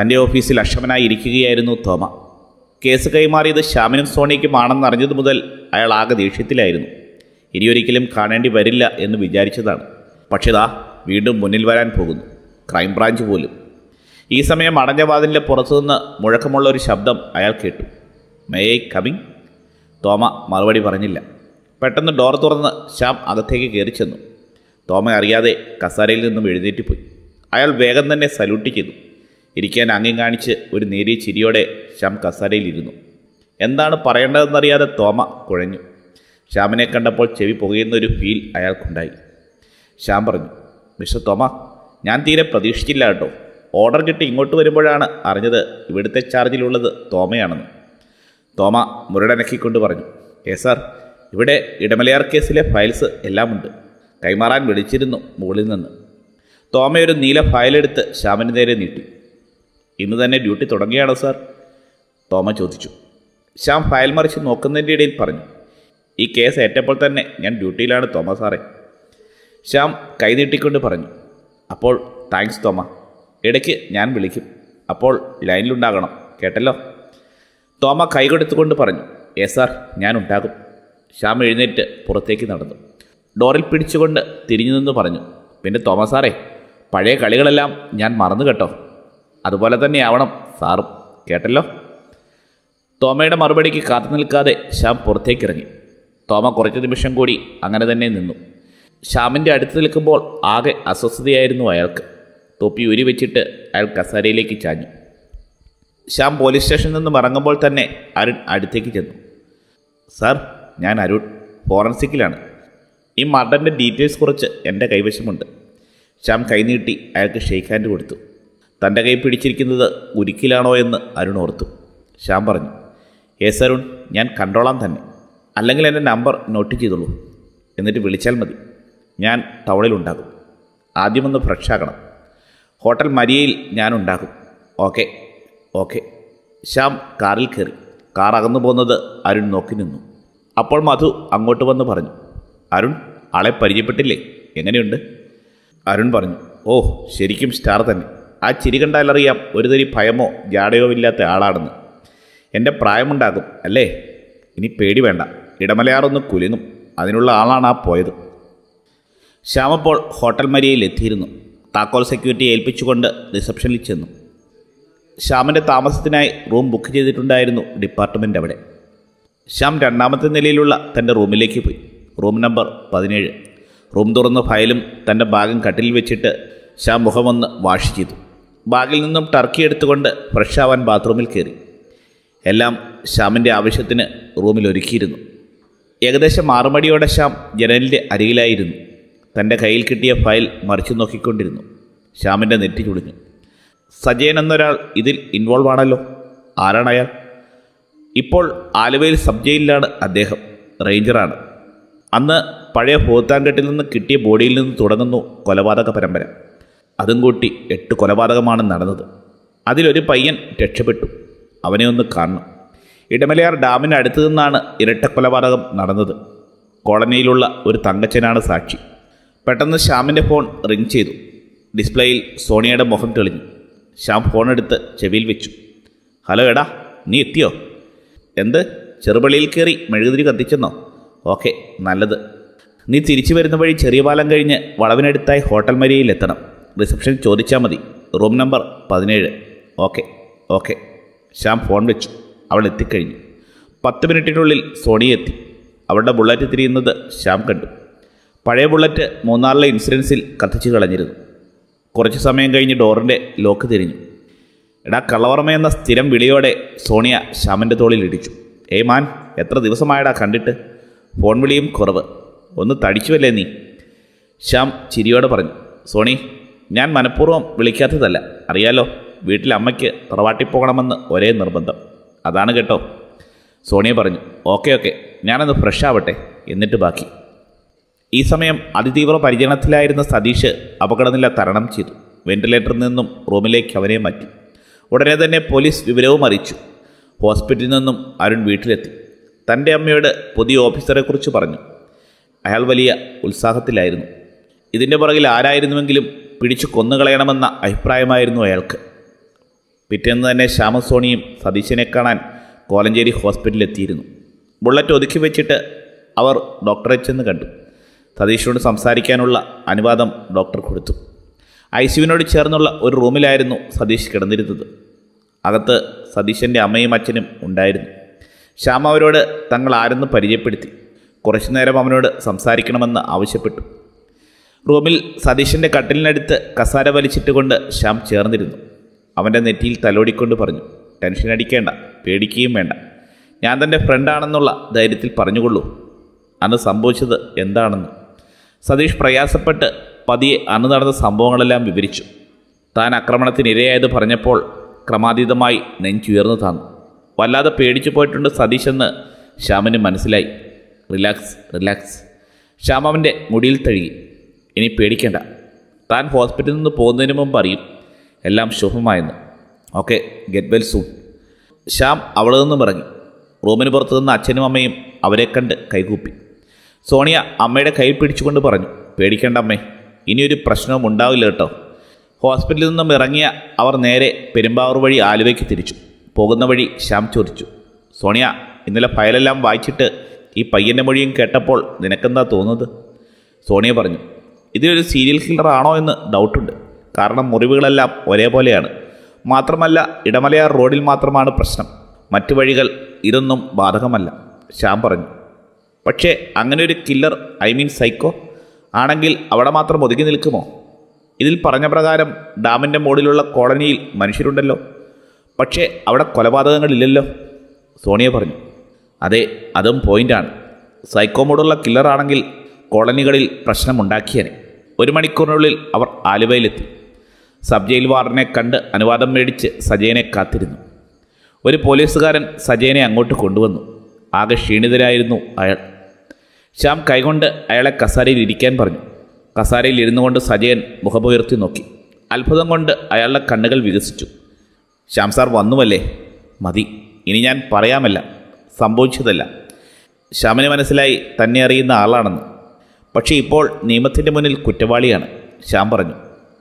തന്റെ ഓഫീസിൽ അക്ഷമനായി ഇരിക്കുകയായിരുന്നു തോമ. കേസ് കൈമാറിയത് ശ്യാമിനും സോണിക്കുമാണെന്ന് അറിഞ്ഞതു മുതൽ അയാൾ ആകെ ദേഷ്യത്തിലായിരുന്നു. ഇനിയൊരിക്കലും കാണേണ്ടി വരില്ല എന്ന് വിചാരിച്ചതാണ്. പക്ഷേ ദാ വീണ്ടും മുന്നിൽ വരാൻ പോകുന്നു. ക്രൈംബ്രാഞ്ച് പോലും. ഈ സമയം അടഞ്ഞ വാതിലിന്റെ പുറത്തുനിന്ന് മുഴക്കമുള്ള ഒരു ശബ്ദം അയാൾ കേട്ടു. മേ ഐ കമ്മിങ് തോമ മറുപടി പറഞ്ഞില്ല. പെട്ടെന്ന് ഡോർ തുറന്ന് ശ്യാം അകത്തേക്ക് കയറി ചെന്നു. തോമ അറിയാതെ കസാരയിൽ നിന്നും എഴുന്നേറ്റ് പോയി. അയാൾ വേഗം തന്നെ സല്യൂട്ട് ചെയ്തു. ഇരിക്കാൻ അംഗം കാണിച്ച് ഒരു നേരിയ ചിരിയോടെ ശ്യാം കസാരയിലിരുന്നു. എന്താണ് പറയേണ്ടതെന്നറിയാതെ തോമ കുഴഞ്ഞു. ശ്യാമിനെ കണ്ടപ്പോൾ ചെവി പുകയുന്ന ഒരു ഫീൽ അയാൾക്കുണ്ടായി. ശ്യാം പറഞ്ഞു മിസ്റ്റർ തോമ ഞാൻ തീരെ പ്രതീക്ഷിച്ചില്ല കേട്ടോ. ഓർഡർ കിട്ടി ഇങ്ങോട്ട് വരുമ്പോഴാണ് അറിഞ്ഞത് ഇവിടുത്തെ ചാർജിലുള്ളത് തോമയാണെന്ന്. തോമ മുരടനക്കിക്കൊണ്ട് പറഞ്ഞു ഏ സാർ ഇവിടെ ഇടമലയാർ കേസിലെ ഫയൽസ് എല്ലാമുണ്ട്. കൈമാറാൻ വിളിച്ചിരുന്നു മുകളിൽ നിന്ന്. തോമയൊരു നീല ഫയലെടുത്ത് ശ്യാമിന് നേരെ നീട്ടി. ഇന്ന് തന്നെ ഡ്യൂട്ടി തുടങ്ങിയാണോ സാർ. തോമ ചോദിച്ചു. ശ്യാം ഫയൽ മറിച്ച് നോക്കുന്നതിന്റെ ഇടയിൽ പറഞ്ഞു ഈ കേസ് ഏറ്റപ്പോൾ തന്നെ ഞാൻ ഡ്യൂട്ടിയിലാണ് തോമ സാറേ. ശ്യാം കൈനീട്ടിക്കൊണ്ട് പറഞ്ഞു അപ്പോൾ താങ്ക്സ് തോമ. ഇടയ്ക്ക് ഞാൻ വിളിക്കും. അപ്പോൾ ലൈനിലുണ്ടാകണം കേട്ടല്ലോ? തോമ കൈകൊടുത്തുകൊണ്ട് പറഞ്ഞു ഏ സാർ ഞാൻ ഉണ്ടാകും. ശ്യാം എഴുന്നേറ്റ് പുറത്തേക്ക് നടന്നു. ഡോറിൽ പിടിച്ചുകൊണ്ട് തിരിഞ്ഞു നിന്ന് പറഞ്ഞു പിന്നെ തോമ സാറേ പഴയ കളികളെല്ലാം ഞാൻ മറന്നു കേട്ടോ അതുപോലെ തന്നെ ആവണം സാറും കേട്ടല്ലോ? തോമയുടെ മറുപടിക്ക് കാത്തു നിൽക്കാതെ ശ്യാം പുറത്തേക്ക് ഇറങ്ങി തോമ കുറച്ച് നിമിഷം കൂടി അങ്ങനെ തന്നെ നിന്നു. ശ്യാമിന്റെ അടുത്ത് നിൽക്കുമ്പോൾ ആകെ അസ്വസ്ഥതയായിരുന്നു അയാൾക്ക്. തൊപ്പി ഉരി വെച്ചിട്ട് അയാൾ കസാരയിലേക്ക് ചാഞ്ഞു. ശ്യാം പോലീസ് സ്റ്റേഷനിൽ നിന്നും ഇറങ്ങുമ്പോൾ തന്നെ അരുൺ അടുത്തേക്ക് ചെന്നു. സാർ ഞാൻ അരുൺ ഫോറൻസിക്കിലാണ്. ഈ മർഡറിന്റെ ഡീറ്റെയിൽസ് കുറച്ച് എന്റെ കൈവശമുണ്ട്. ശ്യാം കൈനീട്ടി അയാൾക്ക് ഷെയ്ക്ക് ഹാൻഡ് കൊടുത്തു. തന്റെ കൈ പിടിച്ചിരിക്കുന്നത് ഉരുക്കിലാണോ എന്ന് അരുൺ ഓർത്തു. ശ്യാം പറഞ്ഞു യെസ് അരുൺ ഞാൻ കണ്ടോളാം തന്നെ. അല്ലെങ്കിൽ എന്റെ നമ്പർ നോട്ട് ചെയ്തോളൂ. എന്നിട്ട് വിളിച്ചാൽ മതി. ഞാൻ ടൗണിലുണ്ടാകും ആദ്യമൊന്ന് ഫ്രഷ് ഹോട്ടൽ മരിയയിൽ ഞാൻ ഉണ്ടാകും ഓക്കെ ഓക്കെ. ശ്യാം കാറിൽ കയറി. കാർ അകന്നു പോകുന്നത് അരുൺ നോക്കി നിന്നു. അപ്പോൾ മധു അങ്ങോട്ട് വന്ന് പറഞ്ഞു അരുൺ ആളെ പരിചയപ്പെട്ടില്ലേ? എങ്ങനെയുണ്ട്? അരുൺ പറഞ്ഞു ഓ ശരിക്കും സ്റ്റാർ തന്നെ. ആ ചിരി കണ്ടാലറിയാം ഒരു തരി ഭയമോ ജാടയോ ഇല്ലാത്ത ആളാണെന്ന്. എന്റെ പ്രായമുണ്ടാകും അല്ലേ? ഇനി പേടി വേണ്ട. ഇടമലയാറൊന്ന് കുലുങ്ങും. അതിനുള്ള ആളാണ് ആ പോയത്. ശ്യാമപ്പോൾ ഹോട്ടൽ മരിയയിൽ എത്തിയിരുന്നു. താക്കോൽ സെക്യൂരിറ്റി ഏൽപ്പിച്ചുകൊണ്ട് റിസപ്ഷനിൽ ചെന്നു. ശ്യാമിന്റെ താമസത്തിനായി റൂം ബുക്ക് ചെയ്തിട്ടുണ്ടായിരുന്നു ഡിപ്പാർട്ട്മെന്റ് അവിടെ. ശ്യാം രണ്ടാമത്തെ നിലയിലുള്ള തന്റെ റൂമിലേക്ക് പോയി. റൂം നമ്പർ പതിനേഴ്. റൂം തുറന്ന ഫയലും തന്റെ ഭാഗം കട്ടിലിൽ വെച്ചിട്ട് ശ്യാം മുഖമൊന്ന് വാഷ് ചെയ്തു. ബാഗിൽ നിന്നും ടർക്കി എടുത്തുകൊണ്ട് ഫ്രഷ് ആവാൻ ബാത്റൂമിൽ കയറി. എല്ലാം ശ്യാമിന്റെ ആവശ്യത്തിന് റൂമിൽ ഒരുക്കിയിരുന്നു. ഏകദേശം ആറുമണിയോടെ ശ്യാം ജനലിന്റെ അരികിലായിരുന്നു. തന്റെ കയ്യിൽ കിട്ടിയ ഫയൽ മറിച്ചു നോക്കിക്കൊണ്ടിരുന്നു. ശ്യാമിന്റെ നെറ്റി ചുളിഞ്ഞു. സജയൻ എന്നൊരാൾ ഇതിൽ ഇൻവോൾവ് ആണല്ലോ. ആരാണ് അയാൾ? ഇപ്പോൾ ആലുവയിൽ സബ് ജയിലിലാണ് അദ്ദേഹം റേഞ്ചറാണ് അന്ന് പഴയ ഭൂത്താൻകെട്ടിൽ നിന്ന് കിട്ടിയ ബോഡിയിൽ നിന്ന് തുടങ്ങുന്നു കൊലപാതക പരമ്പര. അതും കൂട്ടി എട്ട് കൊലപാതകമാണ് നടന്നത്. അതിലൊരു പയ്യൻ രക്ഷപ്പെട്ടു. അവനെ ഒന്ന് കാണണം. ഇടമലയാർ ഡാമിന് അടുത്തു നിന്നാണ് ഇരട്ട കൊലപാതകം നടന്നത്. കോളനിയിലുള്ള ഒരു തങ്കച്ചനാണ് സാക്ഷി. പെട്ടെന്ന് ശ്യാമിന്റെ ഫോൺ റിങ് ചെയ്തു. ഡിസ്പ്ലേയിൽ സോണിയയുടെ മുഖം തെളിഞ്ഞു. ശ്യാം ഫോൺ എടുത്ത് ചെവിയിൽ വെച്ചു. ഹലോ എടാ നീ എത്തിയോ? എന്ത്? ചെറുപള്ളിയിൽ കയറി മെഴുകുതിരി കത്തിച്ചെന്നോ? ഓക്കെ നല്ലത്. നീ തിരിച്ചു വരുന്ന വഴി ചെറിയ പാലം കഴിഞ്ഞ് വളവിനടുത്തായി ഹോട്ടൽ മരിയയിൽ എത്തണം. റിസപ്ഷനിൽ ചോദിച്ചാൽ മതി. റൂം നമ്പർ പതിനേഴ്. ഓക്കെ ഓക്കെ ശ്യാം ഫോൺ വെച്ചു. അവൾ എത്തിക്കഴിഞ്ഞു. പത്ത് മിനിറ്റിനുള്ളിൽ സോണി എത്തി. അവളുടെ ബുള്ളറ്റ് തിരിയുന്നത് ശ്യാം കണ്ടു. പഴയ ബുള്ളറ്റ് മൂന്നാറിലെ ഇൻസിഡൻസിൽ കത്തിച്ചു കളഞ്ഞിരുന്നു. കുറച്ച് സമയം കഴിഞ്ഞ് ഡോറിന്റെ ലോക്ക് തിരിഞ്ഞു. എടാ കള്ളവർമ്മ എന്ന സ്ഥിരം വിളിയോടെ സോണിയ ശ്യാമിന്റെ തോളിൽ ഇടിച്ചു. ഏയ് മാൻ എത്ര ദിവസമായടാ കണ്ടിട്ട്? ഫോൺ വിളിയും കുറവ്. ഒന്ന് തടിച്ചുവല്ലേ നീ? ശ്യാം ചിരിയോടെ പറഞ്ഞു. സോണി ഞാൻ മനഃപൂർവം വിളിക്കാത്തതല്ല. അറിയാലോ വീട്ടിൽ അമ്മയ്ക്ക് തറവാട്ടിൽ പോകണമെന്ന് ഒരേ നിർബന്ധം. അതാണ് കേട്ടോ. സോണിയ പറഞ്ഞു ഓക്കെ ഓക്കെ. ഞാനൊന്ന് ഫ്രഷ് ആവട്ടെ. എന്നിട്ട് ബാക്കി. ഈ സമയം അതിതീവ്ര പരിചരണത്തിലായിരുന്ന സതീഷ് അപകടനില തരണം ചെയ്തു. വെന്റിലേറ്ററിൽ നിന്നും റൂമിലേക്ക് അവനെ മാറ്റി. ഉടനെ തന്നെ പോലീസ് വിവരവും അറിയിച്ചു. ഹോസ്പിറ്റലിൽ നിന്നും അരുൺ വീട്ടിലെത്തി. തന്റെ അമ്മയോട് പുതിയ ഓഫീസറെക്കുറിച്ച് പറഞ്ഞു. അയാൾ വലിയ ഉത്സാഹത്തിലായിരുന്നു. ഇതിന്റെ പുറകിൽ ആരായിരുന്നുവെങ്കിലും പിടിച്ചു കൊന്നുകളയണമെന്ന അഭിപ്രായമായിരുന്നു അയാൾക്ക്. പിറ്റേന്ന് തന്നെ ശ്യാമസോണിയും സതീശനെ കാണാൻ കോലഞ്ചേരി ഹോസ്പിറ്റലിലെത്തിയിരുന്നു. ബുള്ളറ്റ് ഒതുക്കി വെച്ചിട്ട് അവർ ഡോക്ടറെ ചെന്ന് കണ്ടു. സതീഷിനോട് സംസാരിക്കാനുള്ള അനുവാദം ഡോക്ടർ കൊടുത്തു. ഐ സിയുവിനോട് ചേർന്നുള്ള ഒരു റൂമിലായിരുന്നു സതീഷ് കിടന്നിരുന്നത്. അകത്ത് സതീശന്റെ അമ്മയും അച്ഛനും ഉണ്ടായിരുന്നു. ശ്യാമ അവരോട് തങ്ങൾ ആരെന്ന് പരിചയപ്പെടുത്തി. കുറച്ചു നേരം അവനോട് സംസാരിക്കണമെന്ന് ആവശ്യപ്പെട്ടു. റൂമിൽ സതീഷിന്റെ കട്ടിലിനടുത്ത് കസാര വലിച്ചിട്ടുകൊണ്ട് ശ്യാം ചേർന്നിരുന്നു. അവന്റെ നെറ്റിയിൽ തലോടിക്കൊണ്ട് പറഞ്ഞു ടെൻഷൻ അടിക്കേണ്ട പേടിക്കുകയും വേണ്ട. ഞാൻ തന്റെ ഫ്രണ്ടാണെന്നുള്ള ധൈര്യത്തിൽ പറഞ്ഞുകൊള്ളൂ. അന്ന് സംഭവിച്ചത് എന്താണെന്ന്. സതീഷ് പ്രയാസപ്പെട്ട് പതിയെ അന്ന് നടന്ന സംഭവങ്ങളെല്ലാം വിവരിച്ചു. താൻ ആക്രമണത്തിനിരയായത് പറഞ്ഞപ്പോൾ ക്രമാതീതമായി നെഞ്ചുയർന്നു താന്നു. വല്ലാതെ പേടിച്ചു പോയിട്ടുണ്ട് സതീഷ് എന്ന് ശ്യാമിന് മനസ്സിലായി. Relax relax. ശ്യാം അവന്റെ മുടിയിൽ തഴുകി. ഇനി പേടിക്കേണ്ട. താൻ ഹോസ്പിറ്റലിൽ നിന്ന് പോകുന്നതിന് മുമ്പ് അറിയും. എല്ലാം ശുഭമായെന്ന്. Okay get well soon. Shyam അവിടെ നിന്നും ഇറങ്ങി. റൂമിന് പുറത്തു നിന്ന് അച്ഛനും അമ്മയും അവരെ കണ്ട് കൈകൂപ്പി. സോണിയ അമ്മയുടെ കൈ പിടിച്ചുകൊണ്ട് പറഞ്ഞു പേടിക്കേണ്ട അമ്മേ ഇനിയൊരു പ്രശ്നവും ഉണ്ടാവില്ല കേട്ടോ. ഹോസ്പിറ്റലിൽ നിന്നും ഇറങ്ങിയ അവർ നേരെ പെരുമ്പാവൂർ വഴി ആലുവയ്ക്ക് തിരിച്ചു. പോകുന്ന വഴി ശ്യാം ചോദിച്ചു സോണിയ ഇന്നലെ ഫയലെല്ലാം വായിച്ചിട്ട് ഈ പയ്യന്റെ മൊഴിയും കേട്ടപ്പോൾ നിനക്കെന്താ തോന്നുന്നത്? സോണിയ പറഞ്ഞു ഇതിലൊരു സീരിയൽ കില്ലർ ആണോ എന്ന് ഡൗട്ടുണ്ട് കാരണം മുറിവുകളെല്ലാം ഒരേപോലെയാണ്. മാത്രമല്ല ഇടമലയാർ റോഡിൽ മാത്രമാണ് പ്രശ്നം. മറ്റു വഴികൾ ഇതൊന്നും ബാധകമല്ല. ശ്യാം പറഞ്ഞു. പക്ഷേ അങ്ങനെ ഒരു കില്ലർ ഐ മീൻ സൈക്കോ ആണെങ്കിൽ അവിടെ മാത്രം ഒതുങ്ങി നിൽക്കുമോ? ഇതിൽ പറഞ്ഞ പ്രകാരം ഡാമിന്റെ മുകളിലുള്ള കോളനിയിൽ മനുഷ്യരുണ്ടല്ലോ. പക്ഷേ അവിടെ കൊലപാതകങ്ങളില്ലല്ലോ. സോണിയ പറഞ്ഞു. അതെ അതും പോയിന്റാണ് സൈക്കോ മോഡുള്ള കില്ലറാണെങ്കിൽ കോളനികളിൽ പ്രശ്നമുണ്ടാക്കിയേനെ. ഒരു മണിക്കൂറിനുള്ളിൽ അവർ ആലുവയിലെത്തി. സബ് ജയിൽ വാർഡനെ കണ്ട് അനുവാദം മേടിച്ച് സജയനെ കാത്തിരുന്നു. ഒരു പോലീസുകാരൻ സജയനെ അങ്ങോട്ട് കൊണ്ടുവന്നു. ആകെ ക്ഷീണിതരായിരുന്നു അയാൾ. ശ്യാം കൈകൊണ്ട് അയാളെ കസാരയിൽ ഇരിക്കാൻ പറഞ്ഞു. കസാരയിൽ ഇരുന്നു കൊണ്ട് സജയൻ മുഖമുയർത്തി നോക്കി. അത്ഭുതം കൊണ്ട് അയാളുടെ കണ്ണുകൾ വികസിച്ചു. ശ്യാം സാർ വന്നുവല്ലേ? മതി. ഇനി ഞാൻ പറയാമല്ല. സംഭവിച്ചതല്ല. ശ്യാമിന് മനസ്സിലായി തന്നെ അറിയുന്ന ആളാണെന്ന്. പക്ഷേ ഇപ്പോൾ നിയമത്തിന്റെ മുന്നിൽ കുറ്റവാളിയാണ്. ശ്യാം പറഞ്ഞു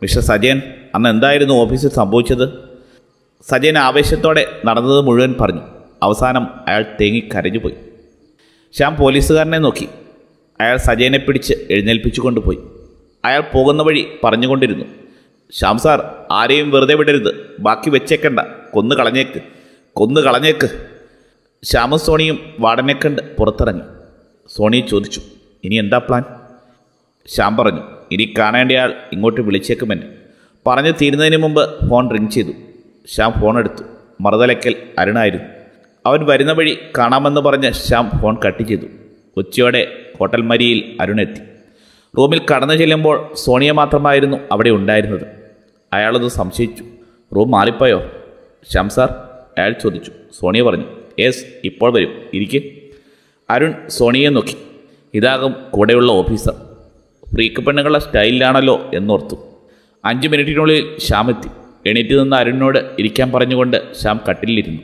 മിസ്റ്റർ സജയൻ അന്ന് എന്തായിരുന്നു ഓഫീസിൽ സംഭവിച്ചത്? സജയൻ ആവേശത്തോടെ നടന്നത് മുഴുവൻ പറഞ്ഞു. അവസാനം അയാൾ തേങ്ങി കരഞ്ഞുപോയി. ശ്യാം പോലീസുകാരനെ നോക്കി. അയാൾ സജയനെ പിടിച്ച് എഴുന്നേൽപ്പിച്ചു കൊണ്ടുപോയി അയാൾ പോകുന്ന വഴി പറഞ്ഞുകൊണ്ടിരുന്നു. ശ്യാം സാർ ആരെയും വെറുതെ വിടരുത്. ബാക്കി വെച്ചേക്കണ്ട. കൊന്നു കളഞ്ഞേക്ക്. കൊന്നു കളഞ്ഞേക്ക്. ശ്യാമും സോണിയും വാടനെ കണ്ട് പുറത്തിറങ്ങി. സോണി ചോദിച്ചു ഇനി എന്താ പ്ലാൻ? ശ്യാം പറഞ്ഞു ഇനി കാണേണ്ടയാൾ ഇങ്ങോട്ട് വിളിച്ചേക്കുമെന്നെ. പറഞ്ഞു തീരുന്നതിന് മുമ്പ് ഫോൺ റിങ് ചെയ്തു. ശ്യാം ഫോൺ എടുത്തു. മറുതലക്കൽ അരുണായിരുന്നു. അവൻ വരുന്ന വഴി കാണാമെന്ന് പറഞ്ഞ് ശ്യാം ഫോൺ കട്ട് ചെയ്തു. ഉച്ചയോടെ ഹോട്ടൽ മരിയിൽ അരുണെത്തി റൂമിൽ കടന്നു ചെല്ലുമ്പോൾ സോണിയ മാത്രമായിരുന്നു അവിടെ ഉണ്ടായിരുന്നത്. അയാളത് സംശയിച്ചു. റൂം മാറിപ്പോയോ? ശ്യാം സാർ അയാൾ ചോദിച്ചു. സോണിയ പറഞ്ഞു യെസ് ഇപ്പോൾ വരും. ഇരിക്കെ. അരുൺ സോണിയെ നോക്കി. ഇതാകും കൂടെയുള്ള ഓഫീസർ. ഫ്രീക്ക് പെണ്ണുങ്ങളുടെ സ്റ്റൈലിലാണല്ലോ എന്നോർത്തു. അഞ്ച് മിനിറ്റിനുള്ളിൽ ശ്യാം എത്തി. എണീറ്റ് നിന്ന് അരുണിനോട് ഇരിക്കാൻ പറഞ്ഞുകൊണ്ട് ശ്യാം കട്ടിലിരുന്നു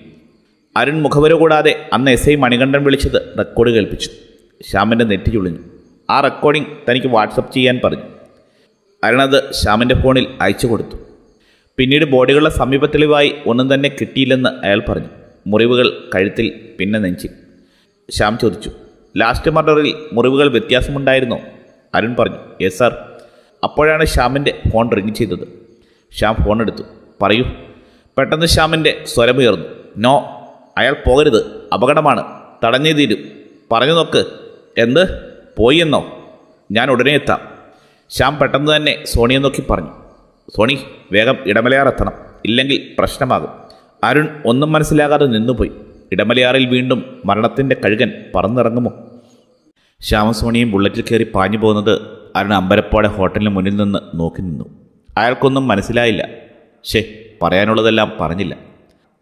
അരുൺ മുഖവര കൂടാതെ അന്ന് എസ് ഐ മണികണ്ഠൻ വിളിച്ചത് റെക്കോർഡ് കേൾപ്പിച്ചു. ശ്യാമിന്റെ നെറ്റി ചുളിഞ്ഞു. ആ റെക്കോർഡിംഗ് തനിക്ക് വാട്സപ്പ് ചെയ്യാൻ പറഞ്ഞു. അരുണത് ശ്യാമിന്റെ ഫോണിൽ അയച്ചു കൊടുത്തു. പിന്നീട് ബോഡികളുടെ സമീപ തെളിവായി ഒന്നും തന്നെ കിട്ടിയില്ലെന്ന് അയാൾ പറഞ്ഞു. മുറിവുകൾ കഴുത്തിൽ പിന്നെ നെഞ്ചിൽ. ശ്യാം ചോദിച്ചു ലാസ്റ്റ് മർഡറിൽ മുറിവുകൾ വ്യത്യാസമുണ്ടായിരുന്നോ? അരുൺ പറഞ്ഞു യെസ് സാർ. അപ്പോഴാണ് ശ്യാമിന്റെ ഫോൺ റിങ് ചെയ്തത്. ശ്യാം ഫോൺ എടുത്തു. പറയൂ. പെട്ടെന്ന് ശ്യാമിന്റെ സ്വരമുയർന്നു നോ അയാൾ പോകരുത്. അപകടമാണ്. തടഞ്ഞേ തീരും. പറഞ്ഞു നോക്ക്. എന്ത്? പോയി എന്നോ? ഞാൻ ഉടനെ എത്താം. ശ്യാം പെട്ടെന്ന് തന്നെ സോണിയെ നോക്കി പറഞ്ഞു. സോണി വേഗം ഇടമലയാറെത്തണം. ഇല്ലെങ്കിൽ പ്രശ്നമാകും. അരുൺ ഒന്നും മനസ്സിലാകാതെ നിന്നുപോയി. ഇടമലയാറിൽ വീണ്ടും മരണത്തിന്റെ കഴുകൻ പറന്നിറങ്ങുമോ? ശ്യാമസോണിയും ബുള്ളറ്റിൽ കയറി പാഞ്ഞു പോകുന്നത് അരുൺ അമ്പരപ്പോടെ ഹോട്ടലിന് മുന്നിൽ നിന്ന് നോക്കി നിന്നു. അയാൾക്കൊന്നും മനസ്സിലായില്ല. ഷേ പറയാനുള്ളതെല്ലാം പറഞ്ഞില്ല.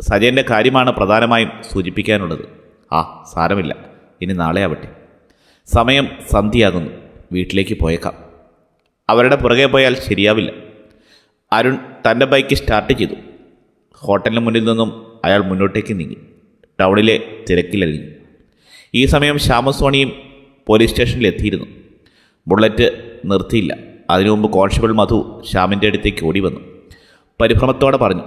സജയന്റെ കാര്യമാണ് പ്രധാനമായും സൂചിപ്പിക്കാനുള്ളത്. ആ സാരമില്ല. ഇനി നാളെ ആവട്ടെ. സമയം സന്ധ്യയാകുന്നു. വീട്ടിലേക്ക് പോയേക്കാം. അവരുടെ പുറകെ പോയാൽ ശരിയാവില്ല. അരുൺ തന്റെ ബൈക്ക് സ്റ്റാർട്ട് ചെയ്തു. ഹോട്ടലിന് മുന്നിൽ നിന്നും അയാൾ മുന്നോട്ടേക്ക് നീങ്ങി. ടൗണിലെ തിരക്കിലഴിഞ്ഞു ഈ സമയം ശ്യാമസോണിയും പോലീസ് സ്റ്റേഷനിൽ എത്തിയിരുന്നു. ബുള്ളറ്റ് നിർത്തിയില്ല. അതിനു മുമ്പ് കോൺസ്റ്റബിൾ മധു ശ്യാമിന്റെ അടുത്തേക്ക് ഓടി വന്നു. പരിഭ്രമത്തോടെ പറഞ്ഞു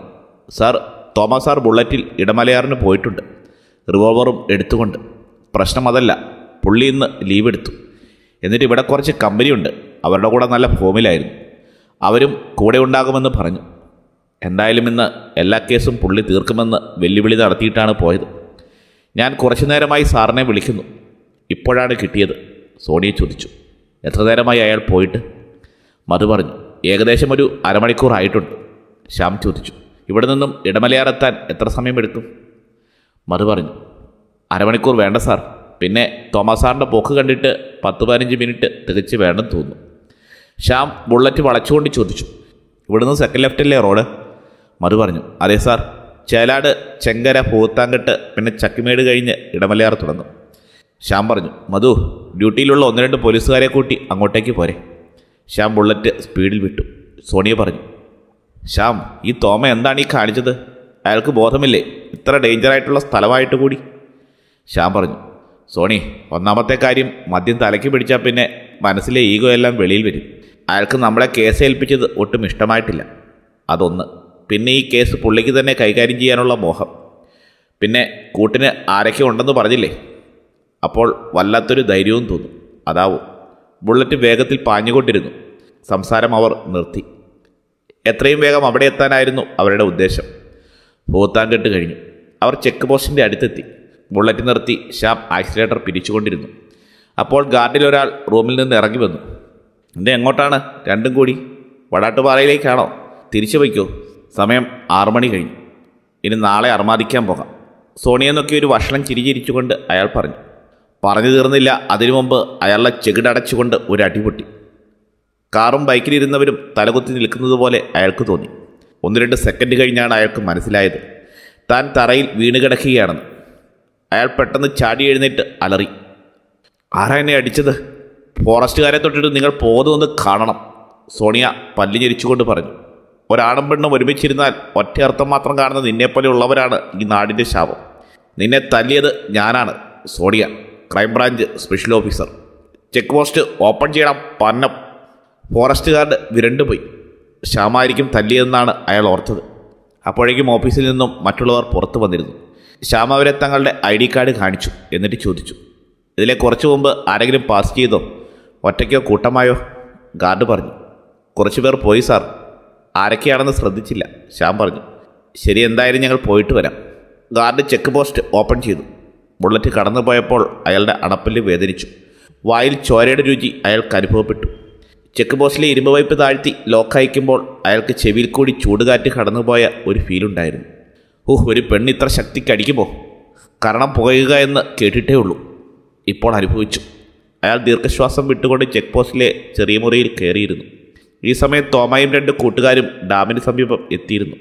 സാർ തോമസ് സാർ ബുള്ളറ്റിൽ ഇടമലയാറിന് പോയിട്ടുണ്ട്. റിവോൾവറും എടുത്തുകൊണ്ട്. പ്രശ്നം അതല്ല പുള്ളി ഇന്ന് ലീവ് എടുത്തു. എന്നിട്ട് ഇവിടെ കുറച്ച് കമ്പനിയുണ്ട്. അവരുടെ കൂടെ നല്ല ഫോമിലായിരുന്നു. അവരും കൂടെ ഉണ്ടാകുമെന്ന് പറഞ്ഞു. എന്തായാലും ഇന്ന് എല്ലാ കേസും പുള്ളി തീർക്കുമെന്ന് വെല്ലുവിളി നടത്തിയിട്ടാണ് പോയത്. ഞാൻ കുറച്ചു നേരമായി സാറിനെ വിളിക്കുന്നു. ഇപ്പോഴാണ് കിട്ടിയത്. സോണിയെ ചോദിച്ചു. എത്ര നേരമായി അയാൾ പോയിട്ട്? മധു പറഞ്ഞു ഏകദേശം ഒരു അരമണിക്കൂർ ആയിട്ടുണ്ട്. ശ്യാം ചോദിച്ചു ഇവിടെ നിന്നും ഇടമലയാറെത്താൻ എത്ര സമയമെടുക്കും മധു പറഞ്ഞു അരമണിക്കൂർ വേണ്ട സാർ. പിന്നെ തോമസ് സാറിന്റെ പോക്ക് കണ്ടിട്ട് പത്ത് പതിനഞ്ച് മിനിറ്റ് തികച്ച് വേണമെന്ന് തോന്നുന്നു. ശ്യാം ബുള്ളറ്റ് വളച്ചുകൊണ്ട് ചോദിച്ചു ഇവിടുന്ന് സെക്കൻഡ് ലെഫ്റ്റല്ലേ റോഡ്? മധു പറഞ്ഞു അതെ സാർ. ചേലാട് ചെങ്കര പൂത്താങ്കെട്ട് പിന്നെ ചക്കിമേട് കഴിഞ്ഞ് ഇടമലയാർ തുടങ്ങും. ശ്യാം പറഞ്ഞു മധു ഡ്യൂട്ടിയിലുള്ള ഒന്ന് രണ്ട് പോലീസുകാരെ കൂട്ടി അങ്ങോട്ടേക്ക് പോരെ. ശ്യാം ബുള്ളറ്റ് സ്പീഡിൽ വിട്ടു. സോണിയ പറഞ്ഞു ശ്യാം ഈ തോമ എന്താണ് ഈ കാണിച്ചത്? അയാൾക്ക് ബോധമില്ലേ? ഇത്ര ഡേഞ്ചറായിട്ടുള്ള സ്ഥലമായിട്ട് കൂടി. ശ്യാം പറഞ്ഞു സോണി ഒന്നാമത്തെ കാര്യം മദ്യം തലയ്ക്ക് പിടിച്ചാൽ പിന്നെ മനസ്സിലെ ഈഗോ എല്ലാം വെളിയിൽ വരും. അയാൾക്ക് നമ്മളെ കേസ് ഏൽപ്പിച്ചത് ഒട്ടും ഇഷ്ടമായിട്ടില്ല. അതൊന്ന്. പിന്നെ ഈ കേസ് പുള്ളിക്ക് തന്നെ കൈകാര്യം ചെയ്യാനുള്ള മോഹം. പിന്നെ കൂട്ടിന് ആരൊക്കെ ഉണ്ടെന്ന് പറഞ്ഞില്ലേ? അപ്പോൾ വല്ലാത്തൊരു ധൈര്യവും തോന്നും. അതാവും. ബുള്ളറ്റ് വേഗത്തിൽ പാഞ്ഞുകൊണ്ടിരുന്നു. സംസാരം അവർ നിർത്തി. എത്രയും വേഗം അവിടെ എത്താനായിരുന്നു അവരുടെ ഉദ്ദേശം. ഭൂത്താങ്കെട്ട് കഴിഞ്ഞു. അവർ ചെക്ക് പോസ്റ്റിന്റെ അടുത്തെത്തി. ബുള്ളറ്റ് നിർത്തി ശ്യാം ആക്സിലേറ്റർ പിരിച്ചുകൊണ്ടിരുന്നു. അപ്പോൾ ഗാർഡിൽ ഒരാൾ റൂമിൽ നിന്ന് ഇറങ്ങി വന്നു. ഇത് എങ്ങോട്ടാണ്? രണ്ടും കൂടി. വടാട്ടുപാറയിലേക്കാണോ? തിരിച്ചു വയ്ക്കൂ സമയം മണി കഴിഞ്ഞു. ഇനി നാളെ അർമാദിക്കാൻ പോകാം. സോണിയെന്നൊക്കെ ഒരു വഷളം ചിരിചിരിച്ചുകൊണ്ട് അയാൾ പറഞ്ഞു. പറഞ്ഞു തീർന്നില്ല. അതിനു മുമ്പ് അയാളുടെ ചെകിടടച്ചുകൊണ്ട് ഒരു അടിപൊട്ടി. കാറും ബൈക്കിലിരുന്നവരും തലകുത്തി നിൽക്കുന്നത് പോലെ അയാൾക്ക് തോന്നി. ഒന്ന് രണ്ട് സെക്കൻഡ് കഴിഞ്ഞാണ് അയാൾക്ക് മനസ്സിലായത്. താൻ തറയിൽ വീണ് കിടക്കുകയാണെന്ന്. അയാൾ പെട്ടെന്ന് ചാടി എഴുന്നേറ്റ് അലറി. ആരാ എന്നെ അടിച്ചത്? ഫോറസ്റ്റുകാരെ തൊട്ടിട്ട് നിങ്ങൾ പോകുന്നതൊന്ന് കാണണം സോണിയ പല്ലിഞ്ഞിരിച്ചുകൊണ്ട് പറഞ്ഞു. ഒരാണും പെണ്ണും ഒരുമിച്ചിരുന്നാൽ ഒറ്റയർത്ഥം മാത്രം കാണുന്ന നിന്നെപ്പോലെ ഉള്ളവരാണ് ഈ നാടിന്റെ ശാപം. നിന്നെ തല്ലിയത് ഞാനാണ് Sonia crime branch special officer. Check post open ചെയ്യണം പന്നം ഫോറസ്റ്റ് ഗാർഡ് വിരണ്ടുപോയി ശ്യാമായിരിക്കും തല്ലിയെന്നാണ് അയാൾ ഓർത്തത്. അപ്പോഴേക്കും ഓഫീസിൽ നിന്നും മറ്റുള്ളവർ പുറത്തു വന്നിരുന്നു. ശ്യാമ അവരെ തങ്ങളുടെ ഐ ഡി കാർഡ് കാണിച്ചു എന്നിട്ട് ചോദിച്ചു. ഇതിലെ കുറച്ചു മുമ്പ് ആരെങ്കിലും പാസ് ചെയ്തോ? ഒറ്റയ്ക്കോ കൂട്ടമായോ? ഗാർഡ് പറഞ്ഞു. കുറച്ചു പേർ പോയി സാർ. ആരൊക്കെയാണെന്ന് ശ്രദ്ധിച്ചില്ല. ശ്യാം പറഞ്ഞു. ശരി എന്തായാലും ഞങ്ങൾ പോയിട്ട് വരാം. ഗാർഡ് ചെക്ക് പോസ്റ്റ് ഓപ്പൺ ചെയ്തു. ബുള്ളറ്റ് കടന്നുപോയപ്പോൾ അയാളുടെ അണപ്പല്ല് വേദനിച്ചു. വായിൽ ചോരയുടെ രുചി അയാൾക്ക് അനുഭവപ്പെട്ടു. ചെക്ക് പോസ്റ്റിലെ ഇരുമ്പ് പൈപ്പ് താഴ്ത്തി ലോക്ക് അയക്കുമ്പോൾ അയാൾക്ക് ചെവിയിൽ കൂടി ചൂടുകാറ്റ് കടന്നുപോയ ഒരു ഫീലുണ്ടായിരുന്നു ഓഹ് ഒരു പെണ്ണ് ഇത്ര ശക്തിക്ക് അടിക്കുമോ? കാരണം പുകയുക എന്ന് കേട്ടിട്ടേ ഉള്ളൂ. ഇപ്പോൾ അനുഭവിച്ചു. അയാൾ ദീർഘശ്വാസം വിട്ടുകൊണ്ട് ചെക്ക് പോസ്റ്റിലെ ചെറിയ മുറിയിൽ കയറിയിരുന്നു. ഈ സമയം തോമയും രണ്ട് കൂട്ടുകാരും ഡാമിന് സമീപം എത്തിയിരുന്നു.